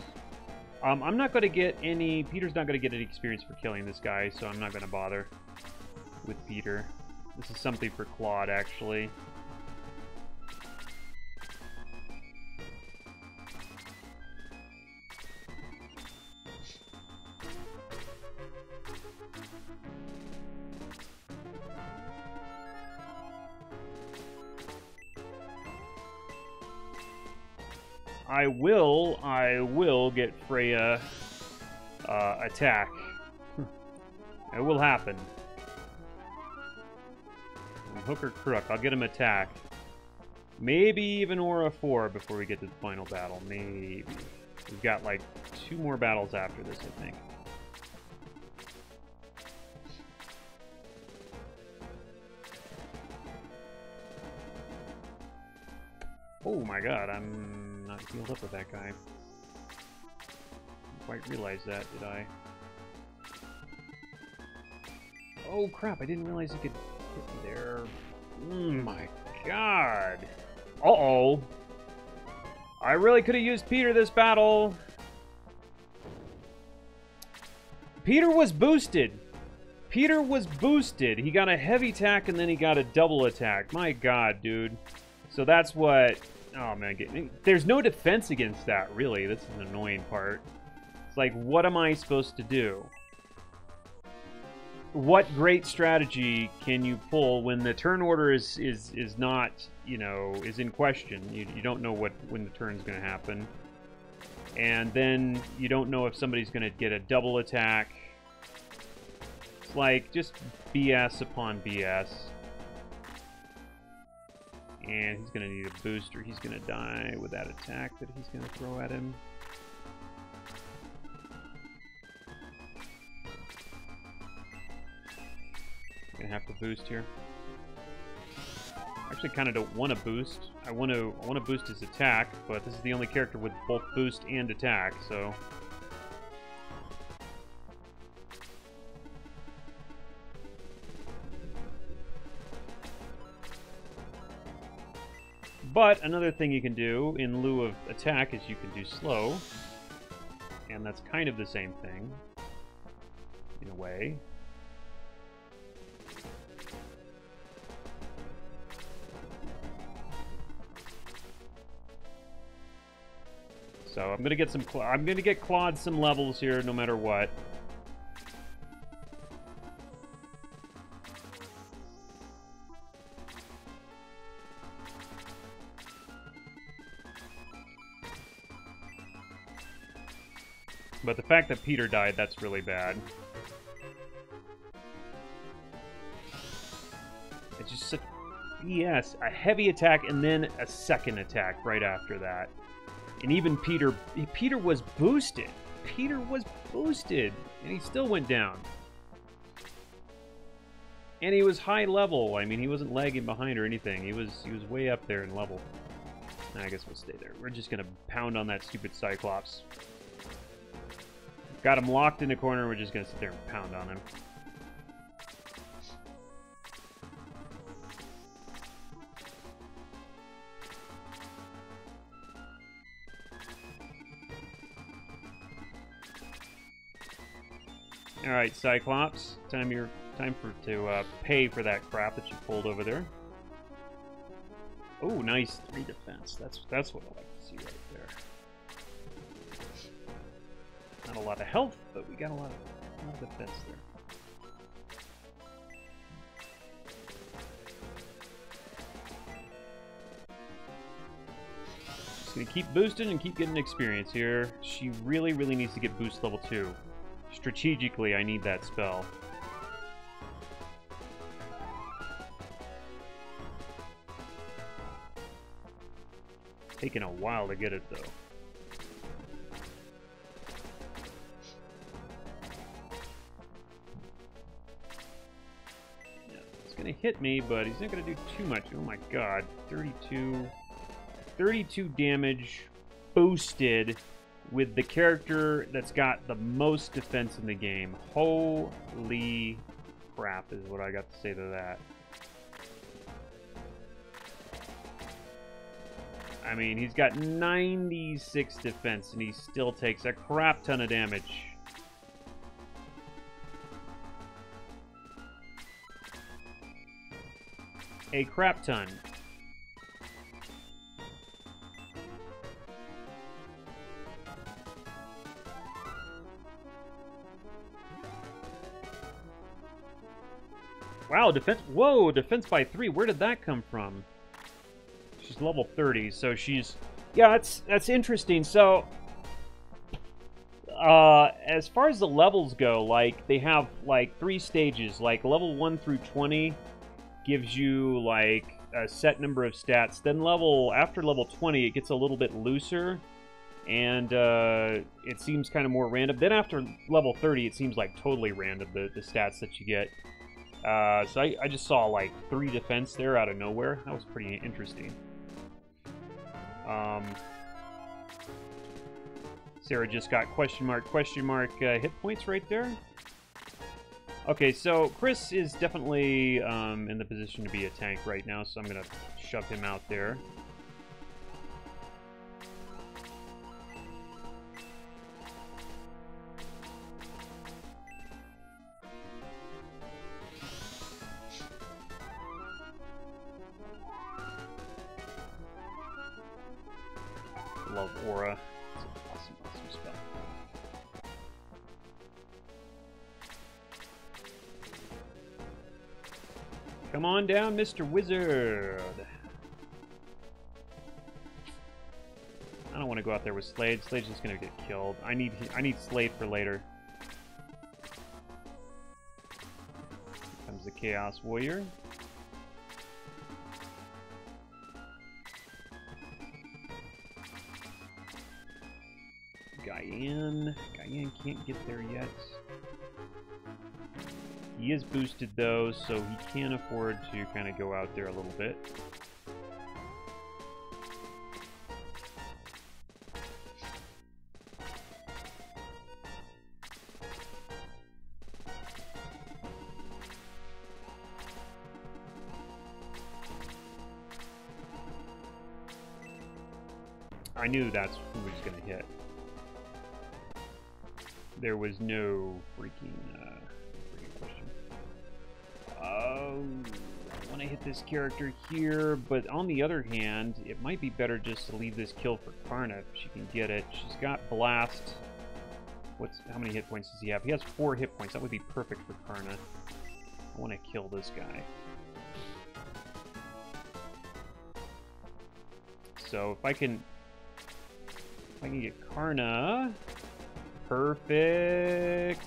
Um, I'm not going to get any... Peter's not going to get any experience for killing this guy, so I'm not going to bother with Peter. This is something for Claude, actually. Will, I will get Frayja uh, attack. it will happen. Hooker crook, I'll get him attack. Maybe even Aura 4 before we get to the final battle. Maybe. We've got like two more battles after this, I think. Oh my god, I'm healed up with that guy. Didn't quite realize that, did I? Oh crap, I didn't realize he could hit me there. Oh my god. Uh-oh. I really could have used Peter this battle. Peter was boosted. Peter was boosted. He got a heavy attack and then he got a double attack. My god, dude. So that's what Oh man, there's no defense against that, really. This is an annoying part. It's like, what am I supposed to do? What great strategy can you pull when the turn order is is is not, you know, is in question? You, you don't know what when the turn's going to happen. And then you don't know if somebody's going to get a double attack. It's like just BS upon BS. And he's going to need a booster. He's going to die with that attack that he's going to throw at him. Gonna have to boost here. I actually, kind of don't want to boost. I want to I want to boost his attack, but this is the only character with both boost and attack, so But another thing you can do in lieu of attack is you can do slow. And that's kind of the same thing. In a way. So I'm gonna get some. I'm gonna get Claude some levels here, no matter what. But the fact that Peter died, that's really bad. It's just such... Yes, a heavy attack and then a second attack right after that. And even Peter... Peter was boosted. Peter was boosted. And he still went down. And he was high level. I mean, he wasn't lagging behind or anything. He was he was way up there in level. I guess we'll stay there. We're just to pound on that stupid Cyclops. Got him locked in the corner. We're just going to sit there and pound on him. All right, Cyclops, time your time for to uh, pay for that crap that you pulled over there. Oh, nice three defense. That's that's what I like to see right Not a lot of health, but we got a lot of, a lot of defense there. Just gonna keep boosting and keep getting experience here. She really, really needs to get boost level 2. Strategically, I need that spell. Taking a while to get it, though. Yeah, gonna hit me, but he's not gonna do too much. Oh my god, 32... 32 damage boosted with the character that's got the most defense in the game. Holy crap is what I got to say to that. I mean, he's got 96 defense and he still takes a crap ton of damage. A crap ton. Wow, defense. Whoa, defense by three. Where did that come from? She's level 30, so she's. Yeah, that's that's interesting. So, uh, as far as the levels go, like they have like three stages. Like level one through 20 gives you like a set number of stats. Then level after level 20, it gets a little bit looser, and uh, it seems kind of more random. Then after level 30, it seems like totally random the the stats that you get. Uh, so I, I, just saw like three defense there out of nowhere. That was pretty interesting. Um, Sarah just got question mark, question mark uh, hit points right there. Okay, so Chris is definitely um, in the position to be a tank right now, so I'm going to shove him out there. Down, Mr. Wizard. I don't want to go out there with Slade. Slade's just gonna get killed. I need I need Slade for later. Here comes the Chaos Warrior. Gyan. Gyan can't get there yet. He is boosted though, so he can afford to kind of go out there a little bit. I knew that's who was going to hit there was no freaking, uh. Oh, I want to hit this character here, but on the other hand, it might be better just to leave this kill for Karna if she can get it. She's got Blast. What's How many hit points does he have? He has four hit points. That would be perfect for Karna. I want to kill this guy. So if I can... If I can get Karna... Perfect.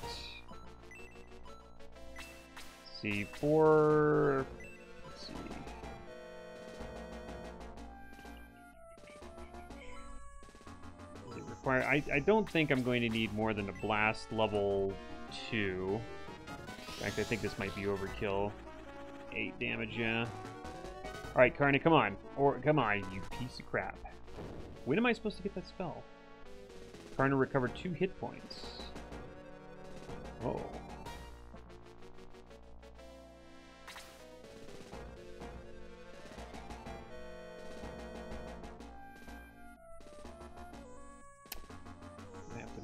C4. Let's see. It require? I, I don't think I'm going to need more than a blast level 2. In fact, I think this might be overkill. 8 damage, yeah. Alright, Karna, come on. Or, come on, you piece of crap. When am I supposed to get that spell? Trying to recover two hit points. Oh.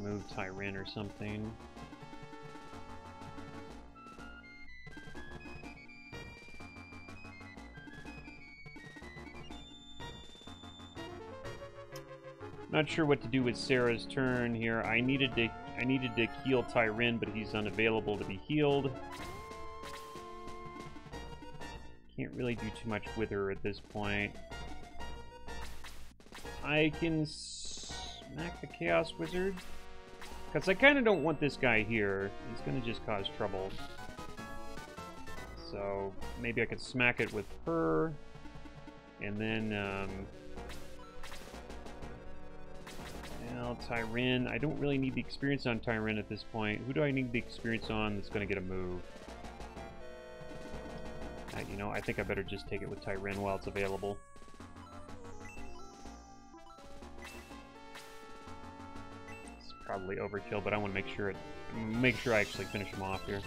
move Tyrin or something. Not sure what to do with Sarah's turn here. I needed to I needed to heal Tyrin, but he's unavailable to be healed. Can't really do too much with her at this point. I can smack the Chaos Wizard. Because I kind of don't want this guy here. He's going to just cause trouble. So maybe I could smack it with her. And then, um, well, Tyrin. I don't really need the experience on Tyrin at this point. Who do I need the experience on that's going to get a move? You know, I think I better just take it with Tyrin while it's available. Probably overkill, but I want to make sure it, make sure I actually finish him off here.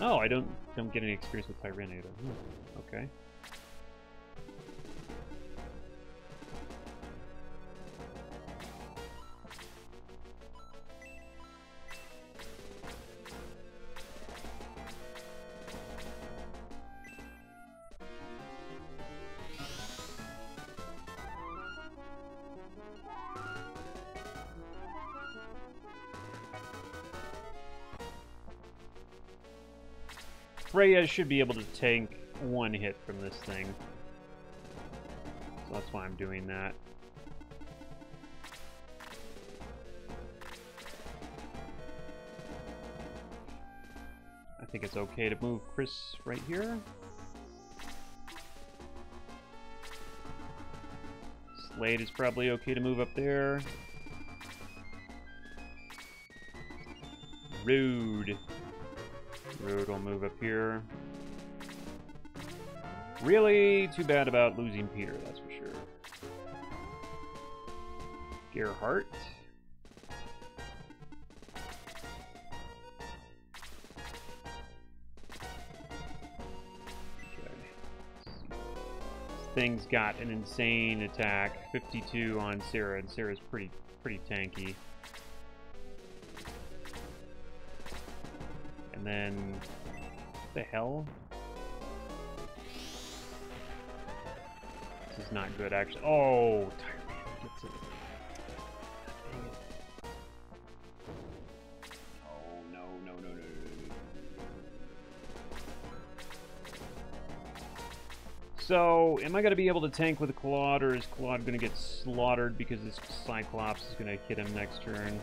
Oh, I don't don't get any experience with either. Hmm, okay. Frayja should be able to tank one hit from this thing. So that's why I'm doing that. I think it's okay to move Chris right here. Slade is probably okay to move up there. Rude. Rohde will move up here. Really too bad about losing Peter, that's for sure. Gerhalt. thing's got an insane attack. 52 on Sarah, and Sarah's pretty pretty tanky. And then... The hell? This is not good, actually. Oh. Oh. So, am I going to be able to tank with Claude, or is Claude going to get slaughtered because this Cyclops is going to hit him next turn?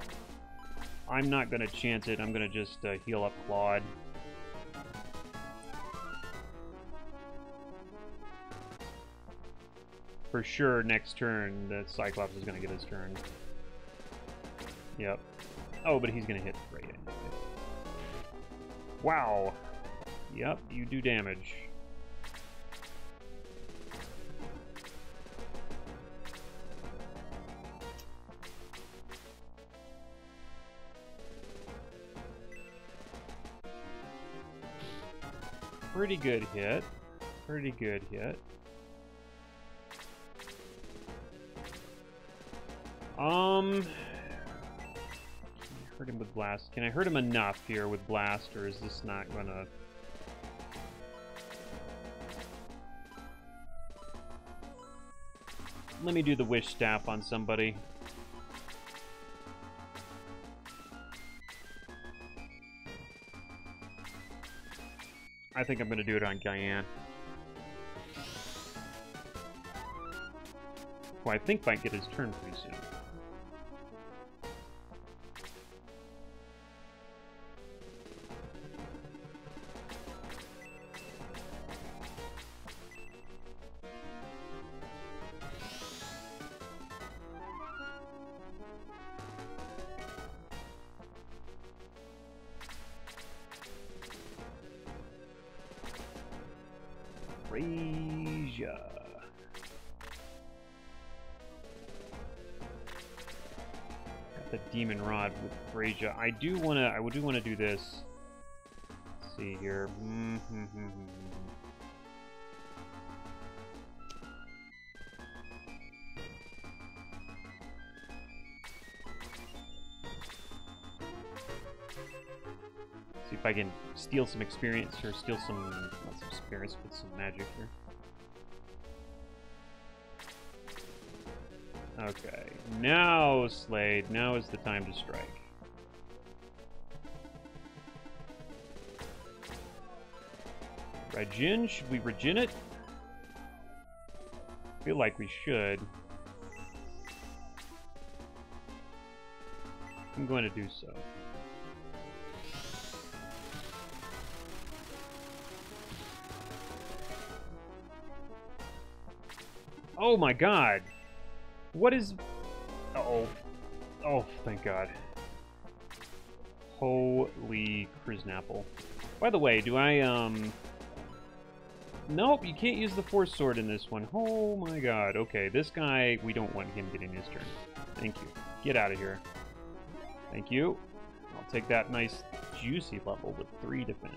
I'm not going to chance it. I'm going to just uh, heal up Claude. For sure, next turn, the Cyclops is going to get his turn. Yep. Oh, but he's going to hit right. Wow. Yep, you do damage. Pretty good hit. Pretty good hit. Um, hurt him with blast. Can I hurt him enough here with blast, or is this not gonna? Let me do the wish staff on somebody. I think I'm going to do it on Gyan. Who I think might get his turn pretty soon. I do want to. I do want to do this. Let's see here. See if I can steal some experience or steal some, not some experience, but some magic here. Okay. Now, Slade, now is the time to strike. Regin? Should we regen it? feel like we should. I'm going to do so. Oh my god! What is... Uh oh Oh, thank god. Holy Kriznapple. By the way, do I, um... Nope, you can't use the Force Sword in this one. Oh my god. Okay, this guy, we don't want him getting his turn. Thank you. Get out of here. Thank you. I'll take that nice, juicy level with 3 defense.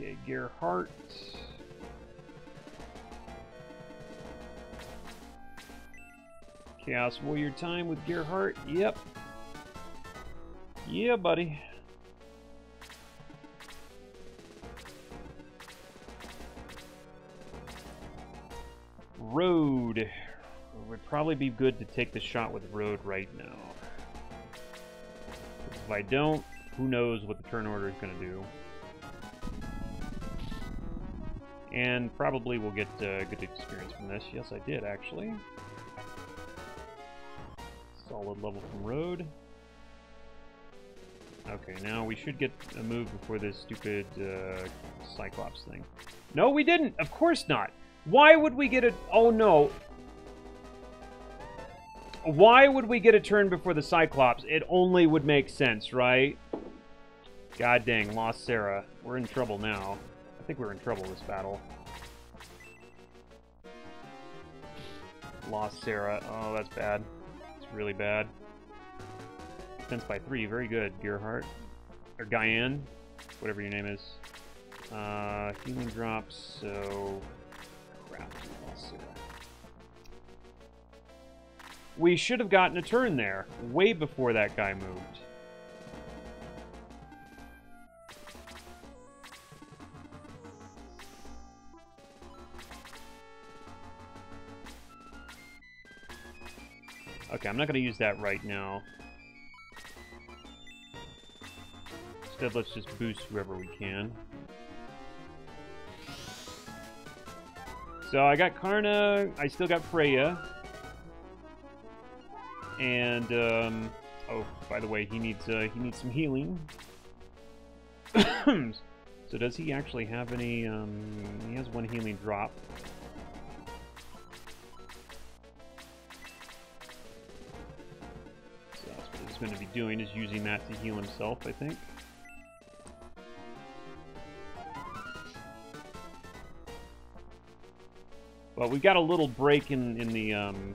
Okay, Gerhalt. Chaos Warrior time with Gerhalt. Yep. Yeah, buddy. Rohde. It would probably be good to take the shot with Rohde right now. If I don't, who knows what the turn order is going to do. And probably we'll get uh, good experience from this. Yes, I did, actually. Solid level from Rohde. Okay, now we should get a move before this stupid uh, Cyclops thing. No, we didn't! Of course not! Why would we get a... Oh, no. Why would we get a turn before the Cyclops? It only would make sense, right? God dang, lost Sarah. We're in trouble now. I think we're in trouble this battle. Lost Sarah. Oh, that's bad really bad. Defense by three, very good, Gerhalt. Or Gyan, whatever your name is. Uh, healing drops, so... Crap, We should have gotten a turn there, way before that guy moved. Okay, I'm not going to use that right now. Instead, let's just boost whoever we can. So I got Karna, I still got Frayja. And, um, oh, by the way, he needs, uh, he needs some healing. so does he actually have any, um, he has one healing drop. Going to be doing is using that to heal himself, I think. But we've got a little break in, in the, um,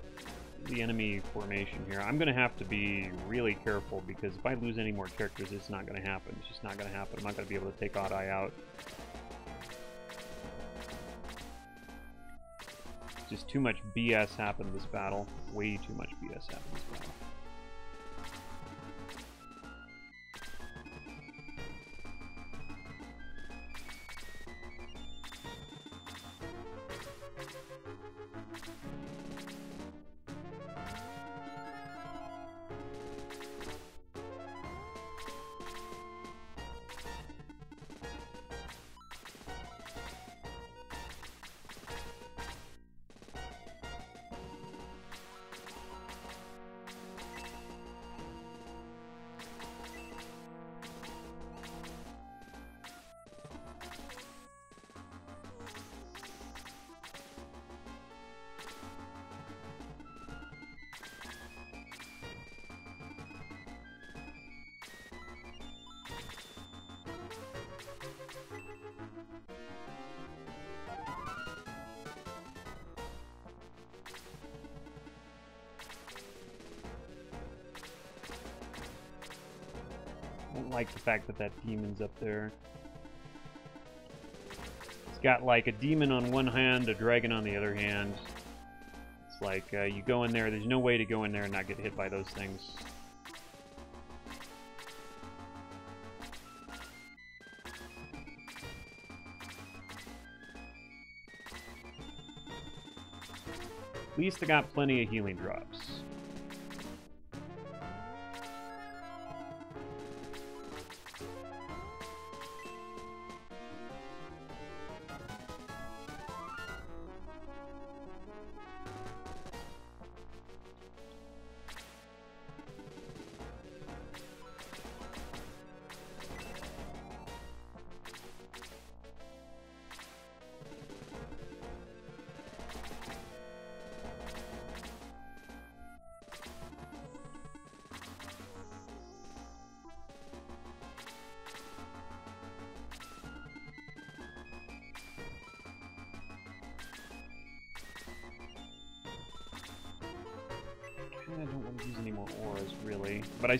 the enemy formation here. I'm going to have to be really careful because if I lose any more characters, it's not going to happen. It's just not going to happen. I'm not going to be able to take Odd Eye out. Just too much BS happened this battle. Way too much BS happened this battle. fact that that demon's up there. It's got like a demon on one hand, a dragon on the other hand. It's like uh, you go in there, there's no way to go in there and not get hit by those things. At least I got plenty of healing drops.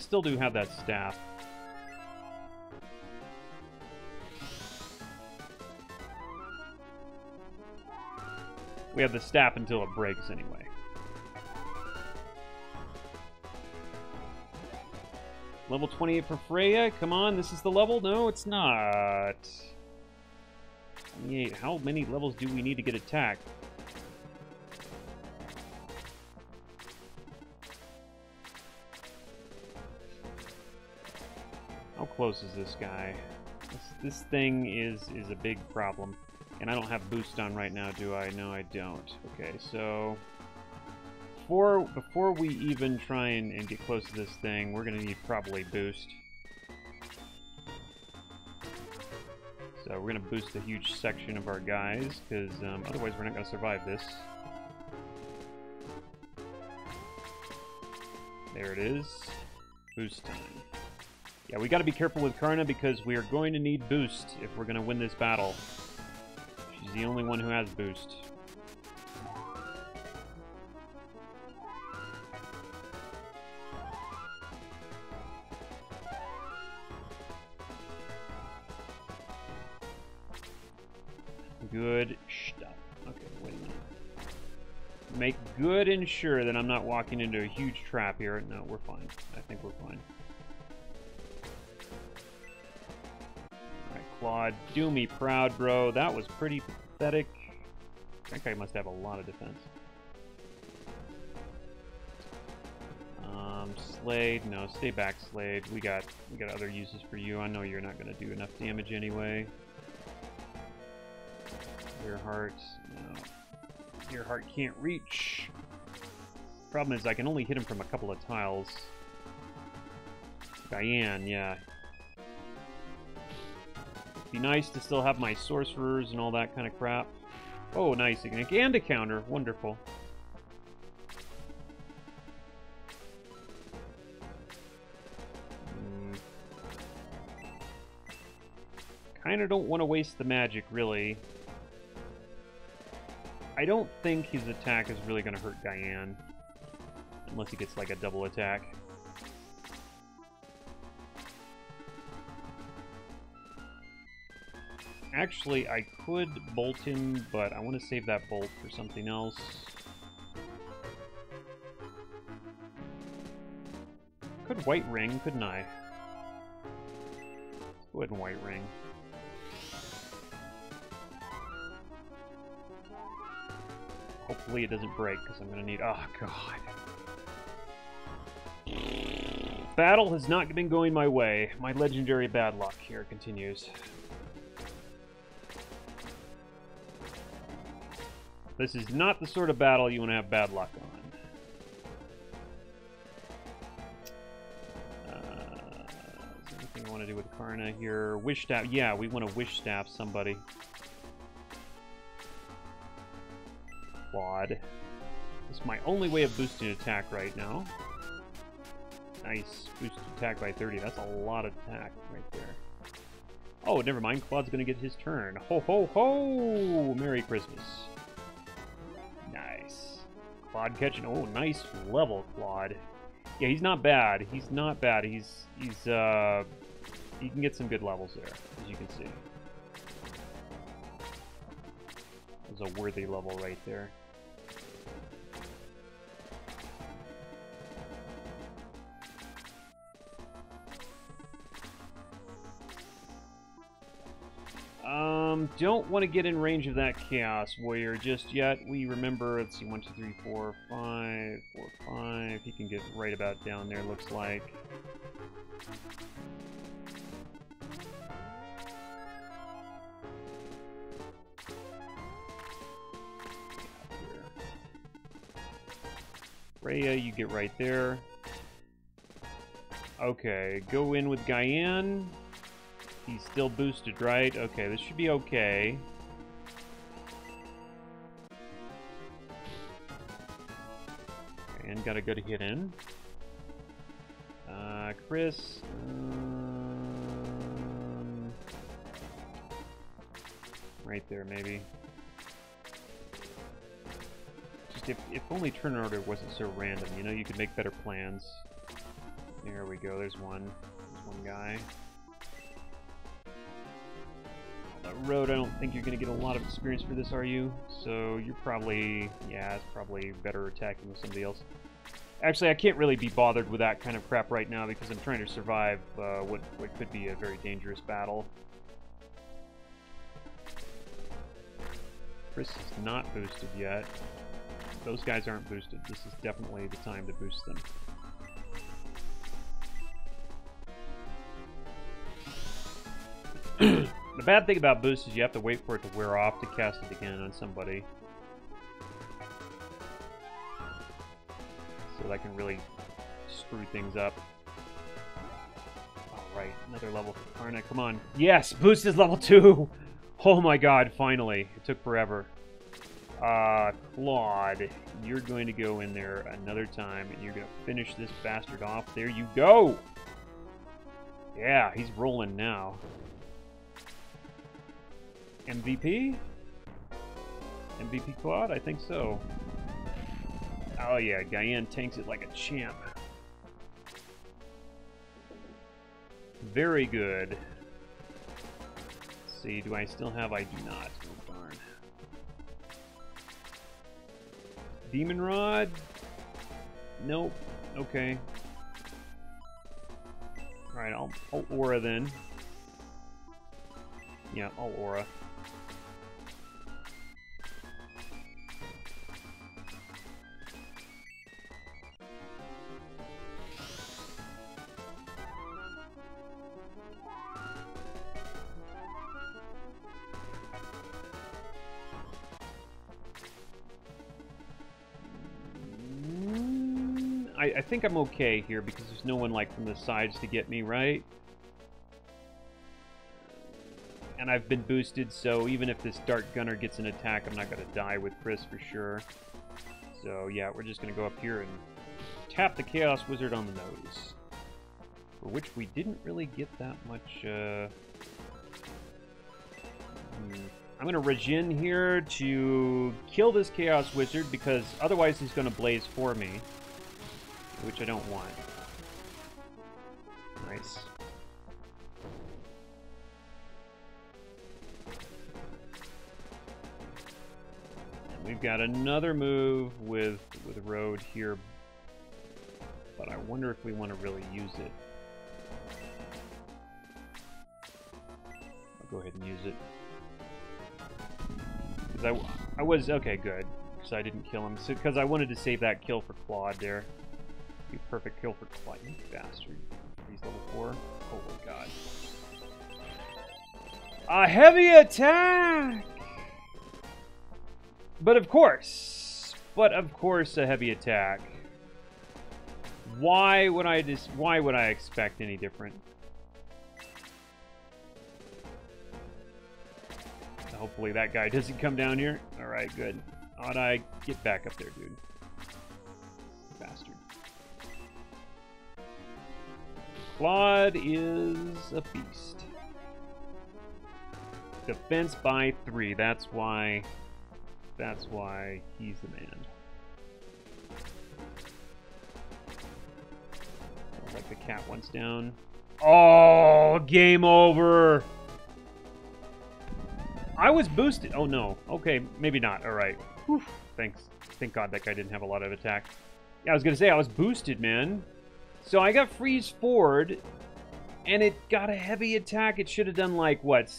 Still do have that staff. We have the staff until it breaks, anyway. Level 28 for Frayja? Come on, this is the level? No, it's not. 28. How many levels do we need to get attacked? Close is this guy? This, this thing is, is a big problem. And I don't have boost on right now, do I? No, I don't. Okay, so... Before, before we even try and, and get close to this thing, we're going to need probably boost. So we're going to boost a huge section of our guys, because um, otherwise we're not going to survive this. There it is. Boost time. Yeah, we got to be careful with Karna because we are going to need boost if we're going to win this battle. She's the only one who has boost. Good stuff. Okay, wait a minute. Make good and sure that I'm not walking into a huge trap here. No, we're fine. I think we're fine. Do me proud, bro. That was pretty pathetic. That guy must have a lot of defense. Um, Slade. No, stay back, Slade. We got we got other uses for you. I know you're not going to do enough damage anyway. Gerhalt. No. Gerhalt can't reach. Problem is, I can only hit him from a couple of tiles. Diane, yeah. Be nice to still have my sorcerers and all that kind of crap. Oh, nice. And a counter. Wonderful. Mm. Kind of don't want to waste the magic, really. I don't think his attack is really going to hurt Diane. Unless he gets, like, a double attack. Actually, I could bolt him, but I want to save that bolt for something else. Could white ring, couldn't I? Go ahead and white ring. Hopefully it doesn't break, because I'm going to need... Oh, God. Battle has not been going my way. My legendary bad luck here continues. This is not the sort of battle you want to have bad luck on. Uh, anything I want to do with Karna here? Wish staff. Yeah, we want to wish staff somebody. Claude. It's my only way of boosting attack right now. Nice. Boost attack by 30. That's a lot of attack right there. Oh, never mind. Claude's going to get his turn. Ho, ho, ho! Merry Christmas. Catching. Oh, nice level, Claude. Yeah, he's not bad. He's not bad. He's he's uh he can get some good levels there, as you can see. There's a worthy level right there. Don't want to get in range of that Chaos Warrior just yet. We remember, let's see, one, two, three, four, five, four, five. He can get right about down there, looks like. Rhea, you get right there. Okay, go in with Gyan. He's still boosted, right? Okay, this should be okay. And got a good hit in. Uh, Chris. Um, right there, maybe. Just if, if only turn order wasn't so random, you know, you could make better plans. There we go, there's one. There's one guy. Road, I don't think you're going to get a lot of experience for this, are you? So you're probably, yeah, it's probably better attacking with somebody else. Actually, I can't really be bothered with that kind of crap right now because I'm trying to survive uh, what, what could be a very dangerous battle. Chris is not boosted yet. Those guys aren't boosted. This is definitely the time to boost them. The bad thing about boost is you have to wait for it to wear off to cast it again on somebody. So that can really screw things up. Alright, another level for Karna. Come on. Yes! Boost is level 2! Oh my god, finally. It took forever. Uh, Claude, you're going to go in there another time, and you're going to finish this bastard off. There you go! Yeah, he's rolling now. MVP? MVP Claude? I think so. Oh yeah, Gyan tanks it like a champ. Very good. Let's see, do I still have? I do not. Oh darn. Demon Rod? Nope. Okay. Alright, I'll, I'll Aura then. Yeah, I'll Aura. I, I think I'm okay here because there's no one like from the sides to get me, right? And I've been boosted, so even if this Dark Gunner gets an attack, I'm not going to die with Chris for sure. So yeah, we're just going to go up here and tap the Chaos Wizard on the nose. For which we didn't really get that much... Uh... Hmm. I'm going to Regen here to kill this Chaos Wizard because otherwise he's going to Blaze for me which I don't want. Nice. And we've got another move with with Rohde here, but I wonder if we want to really use it. I'll go ahead and use it. Because I, I was, okay, good. Because I didn't kill him. Because I wanted to save that kill for Claude there. Be perfect kill for Claude, you bastard. He's level 4. Oh my god. A heavy attack! But of course, but of course a heavy attack. Why would I just, why would I expect any different? Hopefully that guy doesn't come down here. Alright, good. Ought I get back up there, dude. Bastard. Claude is a beast. Defense by three. That's why. That's why he's the man. Like the cat once down. Oh, game over. I was boosted. Oh no. Okay, maybe not. All right. Whew. Thanks. Thank God that guy didn't have a lot of attack. Yeah, I was gonna say I was boosted, man. So I got freeze forward, and it got a heavy attack. It should have done like what?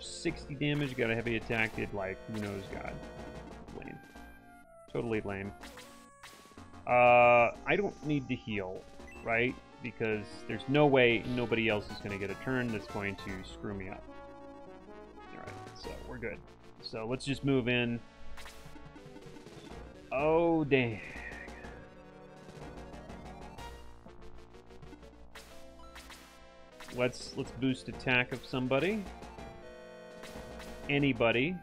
60 damage, got a heavy attack, did like, who knows god. Lame. Totally lame. Uh, I don't need to heal, right? Because there's no way nobody else is going to get a turn that's going to screw me up. Alright, so we're good. So let's just move in. Oh, dang. Let's let's boost attack of somebody. Anybody.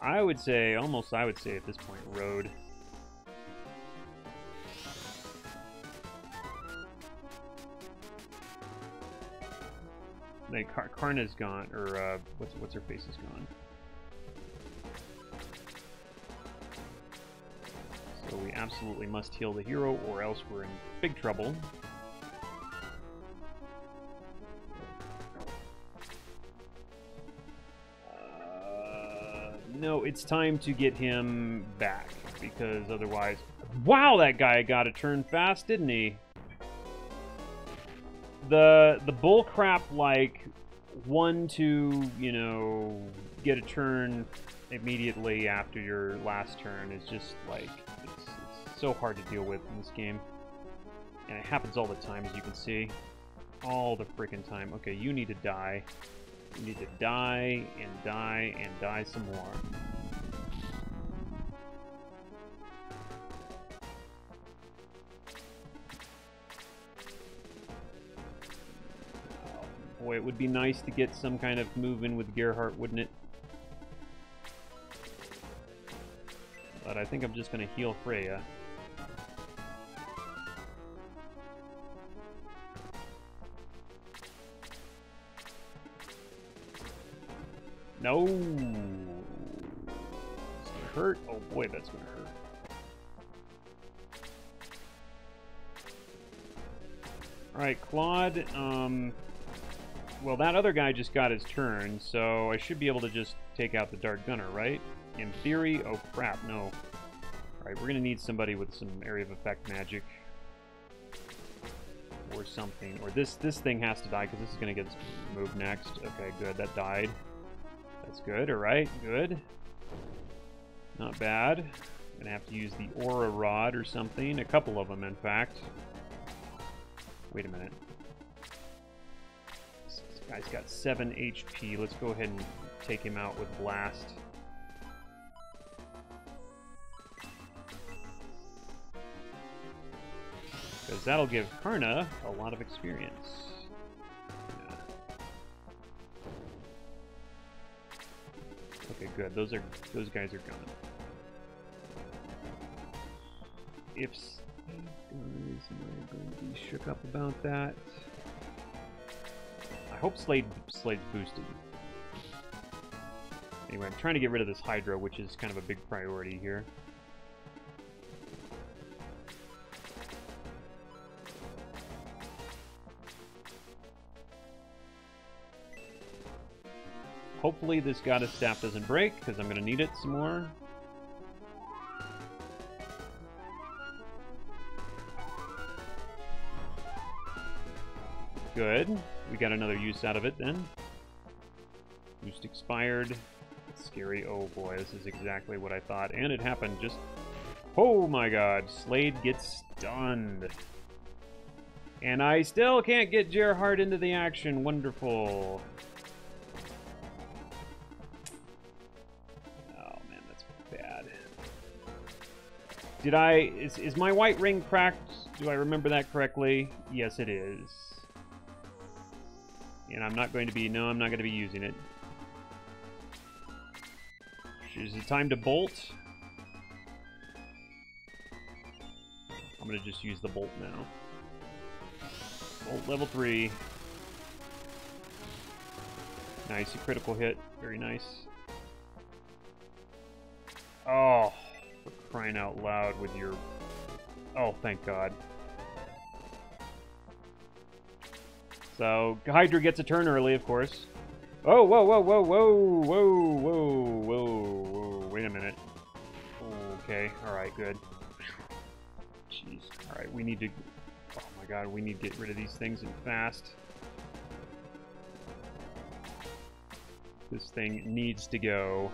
I would say, almost I would say at this point, Rohde. Like Car Karna's gone, or uh, what's what's her face is gone. So we absolutely must heal the hero, or else we're in big trouble. No, it's time to get him back, because otherwise... Wow, that guy got a turn fast, didn't he? The, the bullcrap, like, one to, you know, get a turn immediately after your last turn is just, like, it's, it's so hard to deal with in this game. And it happens all the time, as you can see. All the freaking time. Okay, you need to die. You need to die, and die, and die some more. Boy, it would be nice to get some kind of move in with Gerhalt, wouldn't it? But I think I'm just going to heal Frayja. No! It's gonna hurt? Oh boy, that's gonna hurt. Alright, Claude, um... Well, that other guy just got his turn, so I should be able to just take out the Dark Gunner, right? In theory? Oh crap, no. Alright, we're gonna need somebody with some area of effect magic. Or something. Or this this thing has to die, because this is gonna get moved next. Okay, good, that died. That's good, alright, good. Not bad. Gonna have to use the Aura Rod or something. A couple of them, in fact. Wait a minute. This guy's got 7 HP. Let's go ahead and take him out with Blast. Because that'll give Karna a lot of experience. Okay, good. Those are those guys are gone. If guys am I going to be shook up about that? I hope Slade Slade's boosted. Anyway, I'm trying to get rid of this Hydra, which is kind of a big priority here. Hopefully this goddess staff doesn't break, because I'm going to need it some more. Good. We got another use out of it then. Boost expired. Scary. Oh boy, this is exactly what I thought. And it happened just... Oh my god. Slade gets stunned. And I still can't get Gerhalt into the action. Wonderful. Did I... Is, is my white ring cracked? Do I remember that correctly? Yes, it is. And I'm not going to be... No, I'm not going to be using it. Is it time to bolt? I'm going to just use the bolt now. Bolt level 3. Nice, a critical hit. Very nice. Oh, crying out loud with your... Oh, thank God. So, Hydra gets a turn early, of course. Oh, whoa, whoa, whoa, whoa, whoa, whoa, whoa, whoa, wait a minute. Okay, alright, good. Jeez, alright, we need to... Oh my god, we need to get rid of these things and fast. This thing needs to go.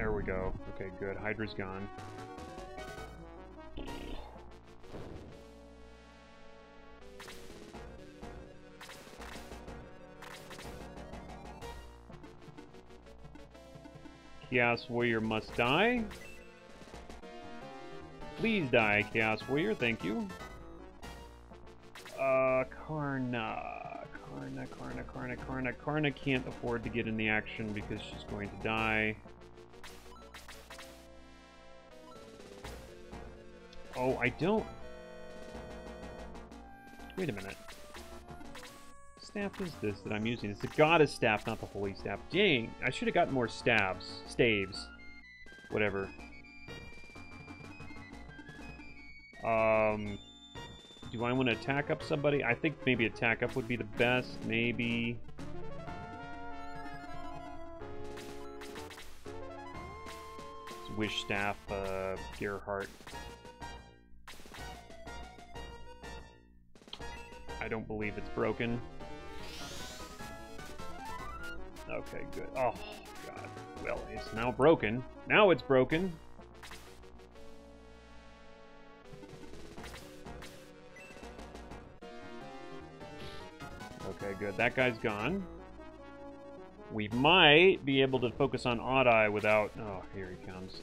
There we go. Okay, good. Hydra's gone. Chaos Warrior must die. Please die, Chaos Warrior. Thank you. Uh, Karna. Karna, Karna, Karna, Karna. Karna can't afford to get in the action because she's going to die. Oh, I don't... Wait a minute. Staff is this that I'm using? It's the Goddess Staff, not the Holy Staff. Dang, I should have gotten more staves. Staves. Whatever. Um... Do I want to attack up somebody? I think maybe attack up would be the best. Maybe... Wish Staff, uh, Gerhalt. I don't believe it's broken. Okay, good. Oh, God. Well, it's now broken. Now it's broken. Okay, good. That guy's gone. We might be able to focus on Odd Eye without... Oh, here he comes.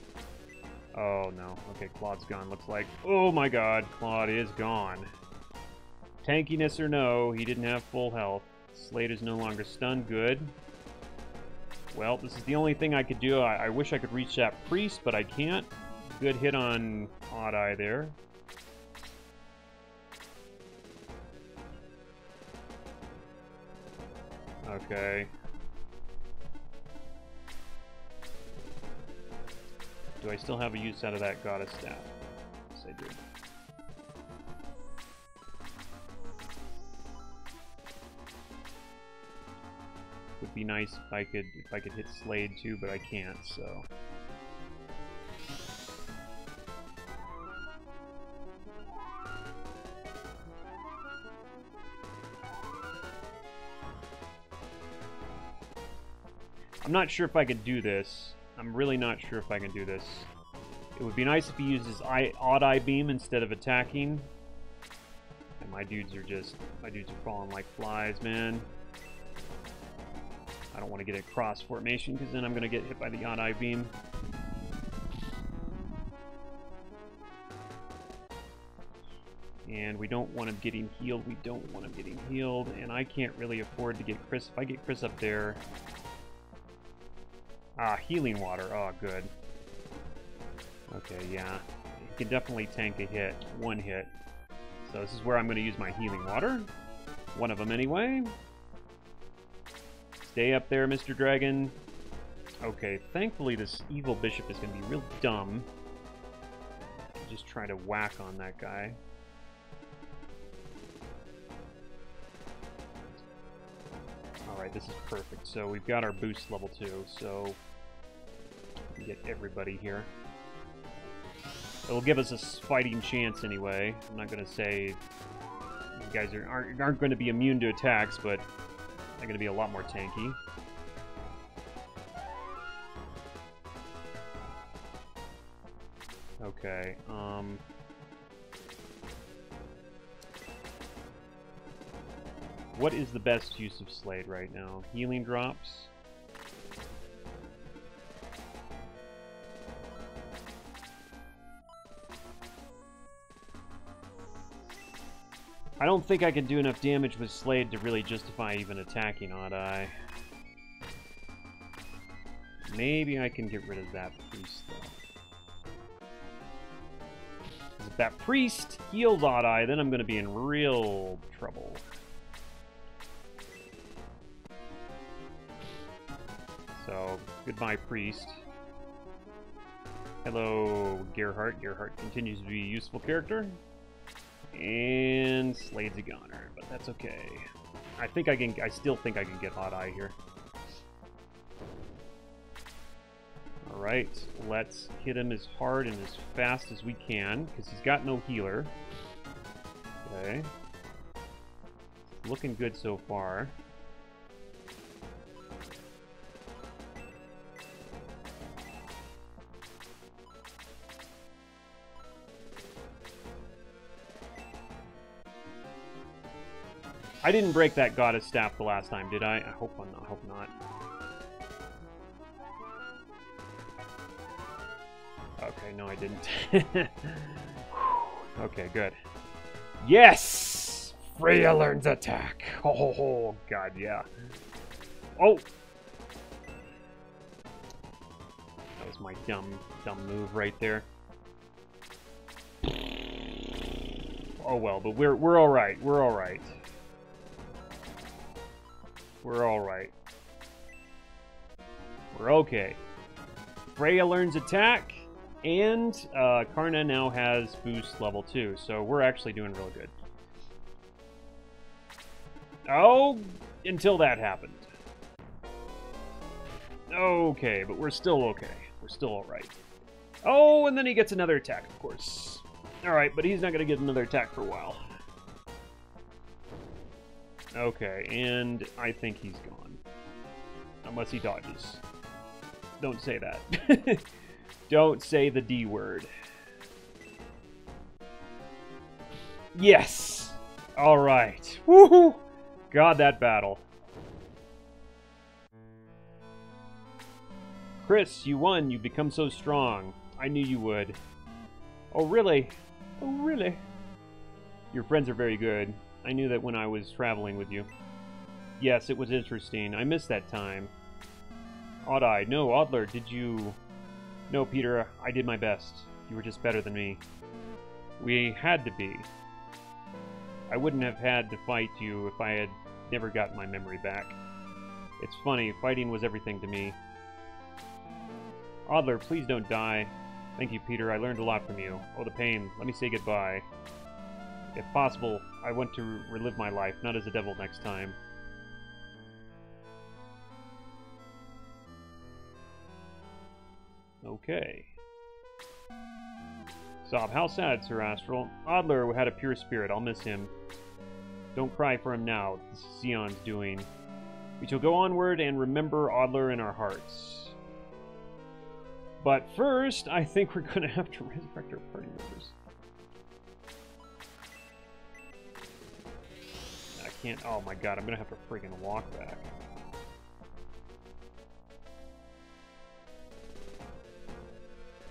Oh, no. Okay, Claude's gone, looks like. Oh, my God. Claude is gone. Tankiness or no, he didn't have full health. Slade is no longer stunned. Good. Well, this is the only thing I could do. I, I wish I could reach that priest, but I can't. Good hit on Odd Eye there. Okay. Do I still have a use out of that goddess staff? Yes, I do. Would be nice if I could if I could hit Slade too, but I can't, so. I'm not sure if I could do this. I'm really not sure if I can do this. It would be nice if he uses eye, odd eye beam instead of attacking. And my dudes are just, my dudes are falling like flies, man. I don't want to get a cross formation because then I'm going to get hit by the eye beam. And we don't want him getting healed. We don't want him getting healed. And I can't really afford to get Chris. If I get Chris up there... Ah, healing water. Oh, good. Okay, yeah. He can definitely tank a hit. One hit. So this is where I'm going to use my healing water. One of them anyway. Stay up there, Mr. Dragon. Okay, thankfully this evil bishop is going to be real dumb. Just try to whack on that guy. Alright, this is perfect. So we've got our boost level 2, so... We get everybody here. It'll give us a fighting chance anyway. I'm not going to say you guys are, aren't, aren't going to be immune to attacks, but they're going to be a lot more tanky. Okay, um... What is the best use of Slade right now? Healing drops? I don't think I can do enough damage with Slade to really justify even attacking Odd Eye. Maybe I can get rid of that priest, though. If that priest heals Odd Eye, then I'm going to be in real trouble. So, goodbye, priest. Hello, Gerhalt. Gerhalt continues to be a useful character. And Slade's a goner, but that's okay. I think I can, I still think I can get Odd Eye here. Alright, let's hit him as hard and as fast as we can, because he's got no healer. Okay. Looking good so far. I didn't break that goddess staff the last time, did I? I hope I'm not. I hope not. Okay, no, I didn't. okay, good. Yes! Frayja learns attack. Oh, oh, god, yeah. Oh! That was my dumb, dumb move right there. Oh well, but we're we're all right. We're all right. We're all right. We're okay. Frayja learns attack. And uh, Karna now has boost level 2, so we're actually doing real good. Oh, until that happened. Okay, but we're still okay. We're still alright. Oh, and then he gets another attack, of course. Alright, but he's not going to get another attack for a while. Okay, and I think he's gone. Unless he dodges. Don't say that. Don't say the D word. Yes! Alright. Woohoo! God, that battle. Chris, you won. You've become so strong. I knew you would. Oh, really? Oh, really? Your friends are very good. I knew that when I was traveling with you. Yes, it was interesting. I missed that time. Odd-Eye. No, Oddler, did you... No, Peter, I did my best. You were just better than me. We had to be. I wouldn't have had to fight you if I had never gotten my memory back. It's funny, fighting was everything to me. Oddler, please don't die. Thank you, Peter. I learned a lot from you. Oh, the pain. Let me say goodbye. If possible, I want to relive my life, not as a devil next time. Okay. Sob, how sad, Sir Astral. Oddler had a pure spirit. I'll miss him. Don't cry for him now. This is doing. We shall go onward and remember Oddler in our hearts. But first, I think we're going to have to resurrect our party members. Can't... Oh my god, I'm to have to freaking walk back.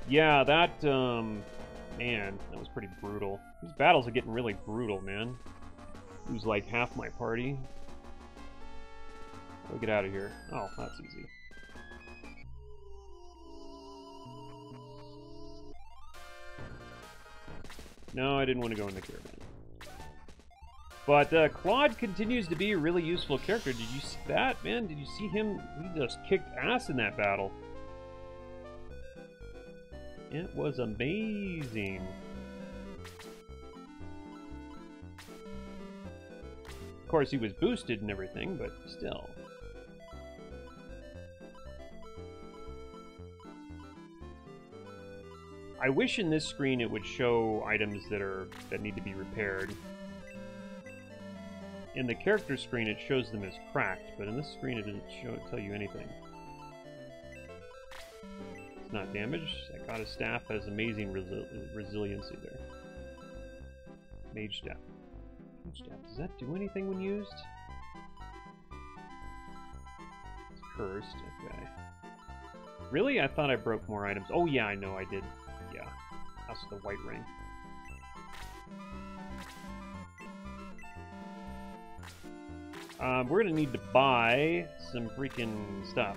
Yeah, that, um... Man, that was pretty brutal. These battles are getting really brutal, man. Lose like half my party. We'll get out of here. Oh, that's easy. No, I didn't want to go in the caravan. But uh, Claude continues to be a really useful character. Did you see that, man? Did you see him? He just kicked ass in that battle. It was amazing. Of course, he was boosted and everything, but still. I wish in this screen it would show items that are that need to be repaired. In the character screen, it shows them as cracked, but in this screen, it doesn't show it tell you anything. It's not damaged. That goddess staff has amazing resi resiliency there. Mage staff. Mage staff. Does that do anything when used? It's cursed. Okay. Really? I thought I broke more items. Oh yeah, I know I did. Yeah. That's the white ring. Um, we're gonna need to buy some freaking stuff.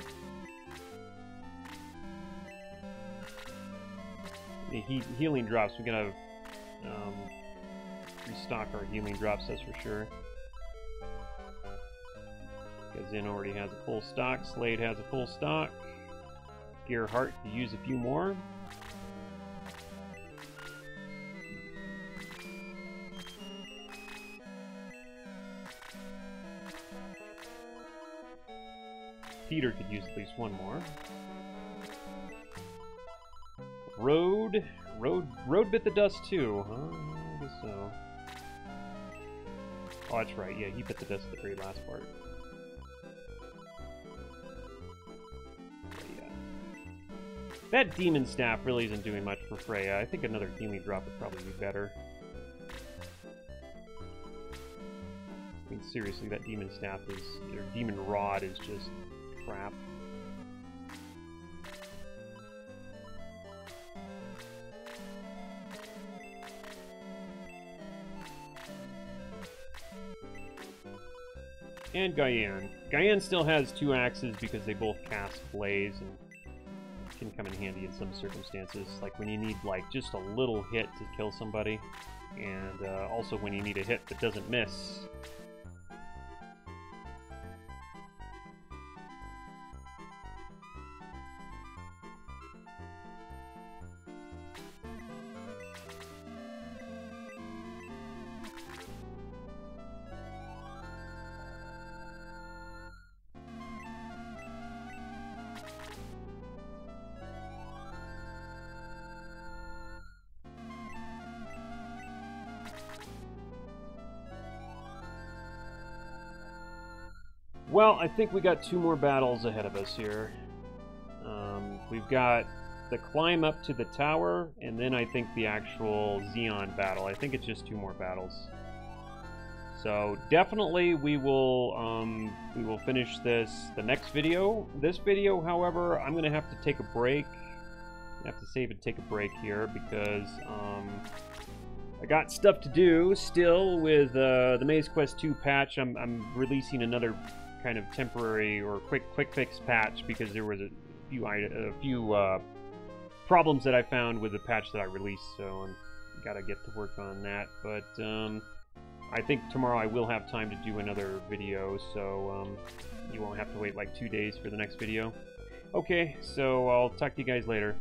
the he healing drops. We gotta um, restock our healing drops, that's for sure. Kazin already has a full stock. Slade has a full stock. Gerhalt to use a few more. Peter could use at least one more. Rohde, Rohde, Rohde bit the dust too. Huh? I guess so. Oh, that's right. Yeah, he bit the dust at the very last part. Yeah. That demon staff really isn't doing much for Frayja. I think another healing drop would probably be better. I mean, seriously, that demon staff is, or demon rod is just crap. And Gyan. Gyan still has two axes because they both cast Blaze and can come in handy in some circumstances, like when you need like just a little hit to kill somebody, and uh, also when you need a hit that doesn't miss. I think we got two more battles ahead of us here. Um, we've got the climb up to the tower, and then I think the actual Zeon battle. I think it's just two more battles. So definitely we will um, we will finish this the next video. This video, however, I'm gonna have to take a break. I have to save and take a break here because um, I got stuff to do still with uh, the MazeQuest 2 patch. I'm, I'm releasing another kind of temporary or quick quick fix patch because there was a few a few uh, problems that I found with the patch that I released, so I'm gotta get to work on that. But um, I think tomorrow I will have time to do another video, so um, you won't have to wait like two days for the next video. Okay, so I'll talk to you guys later.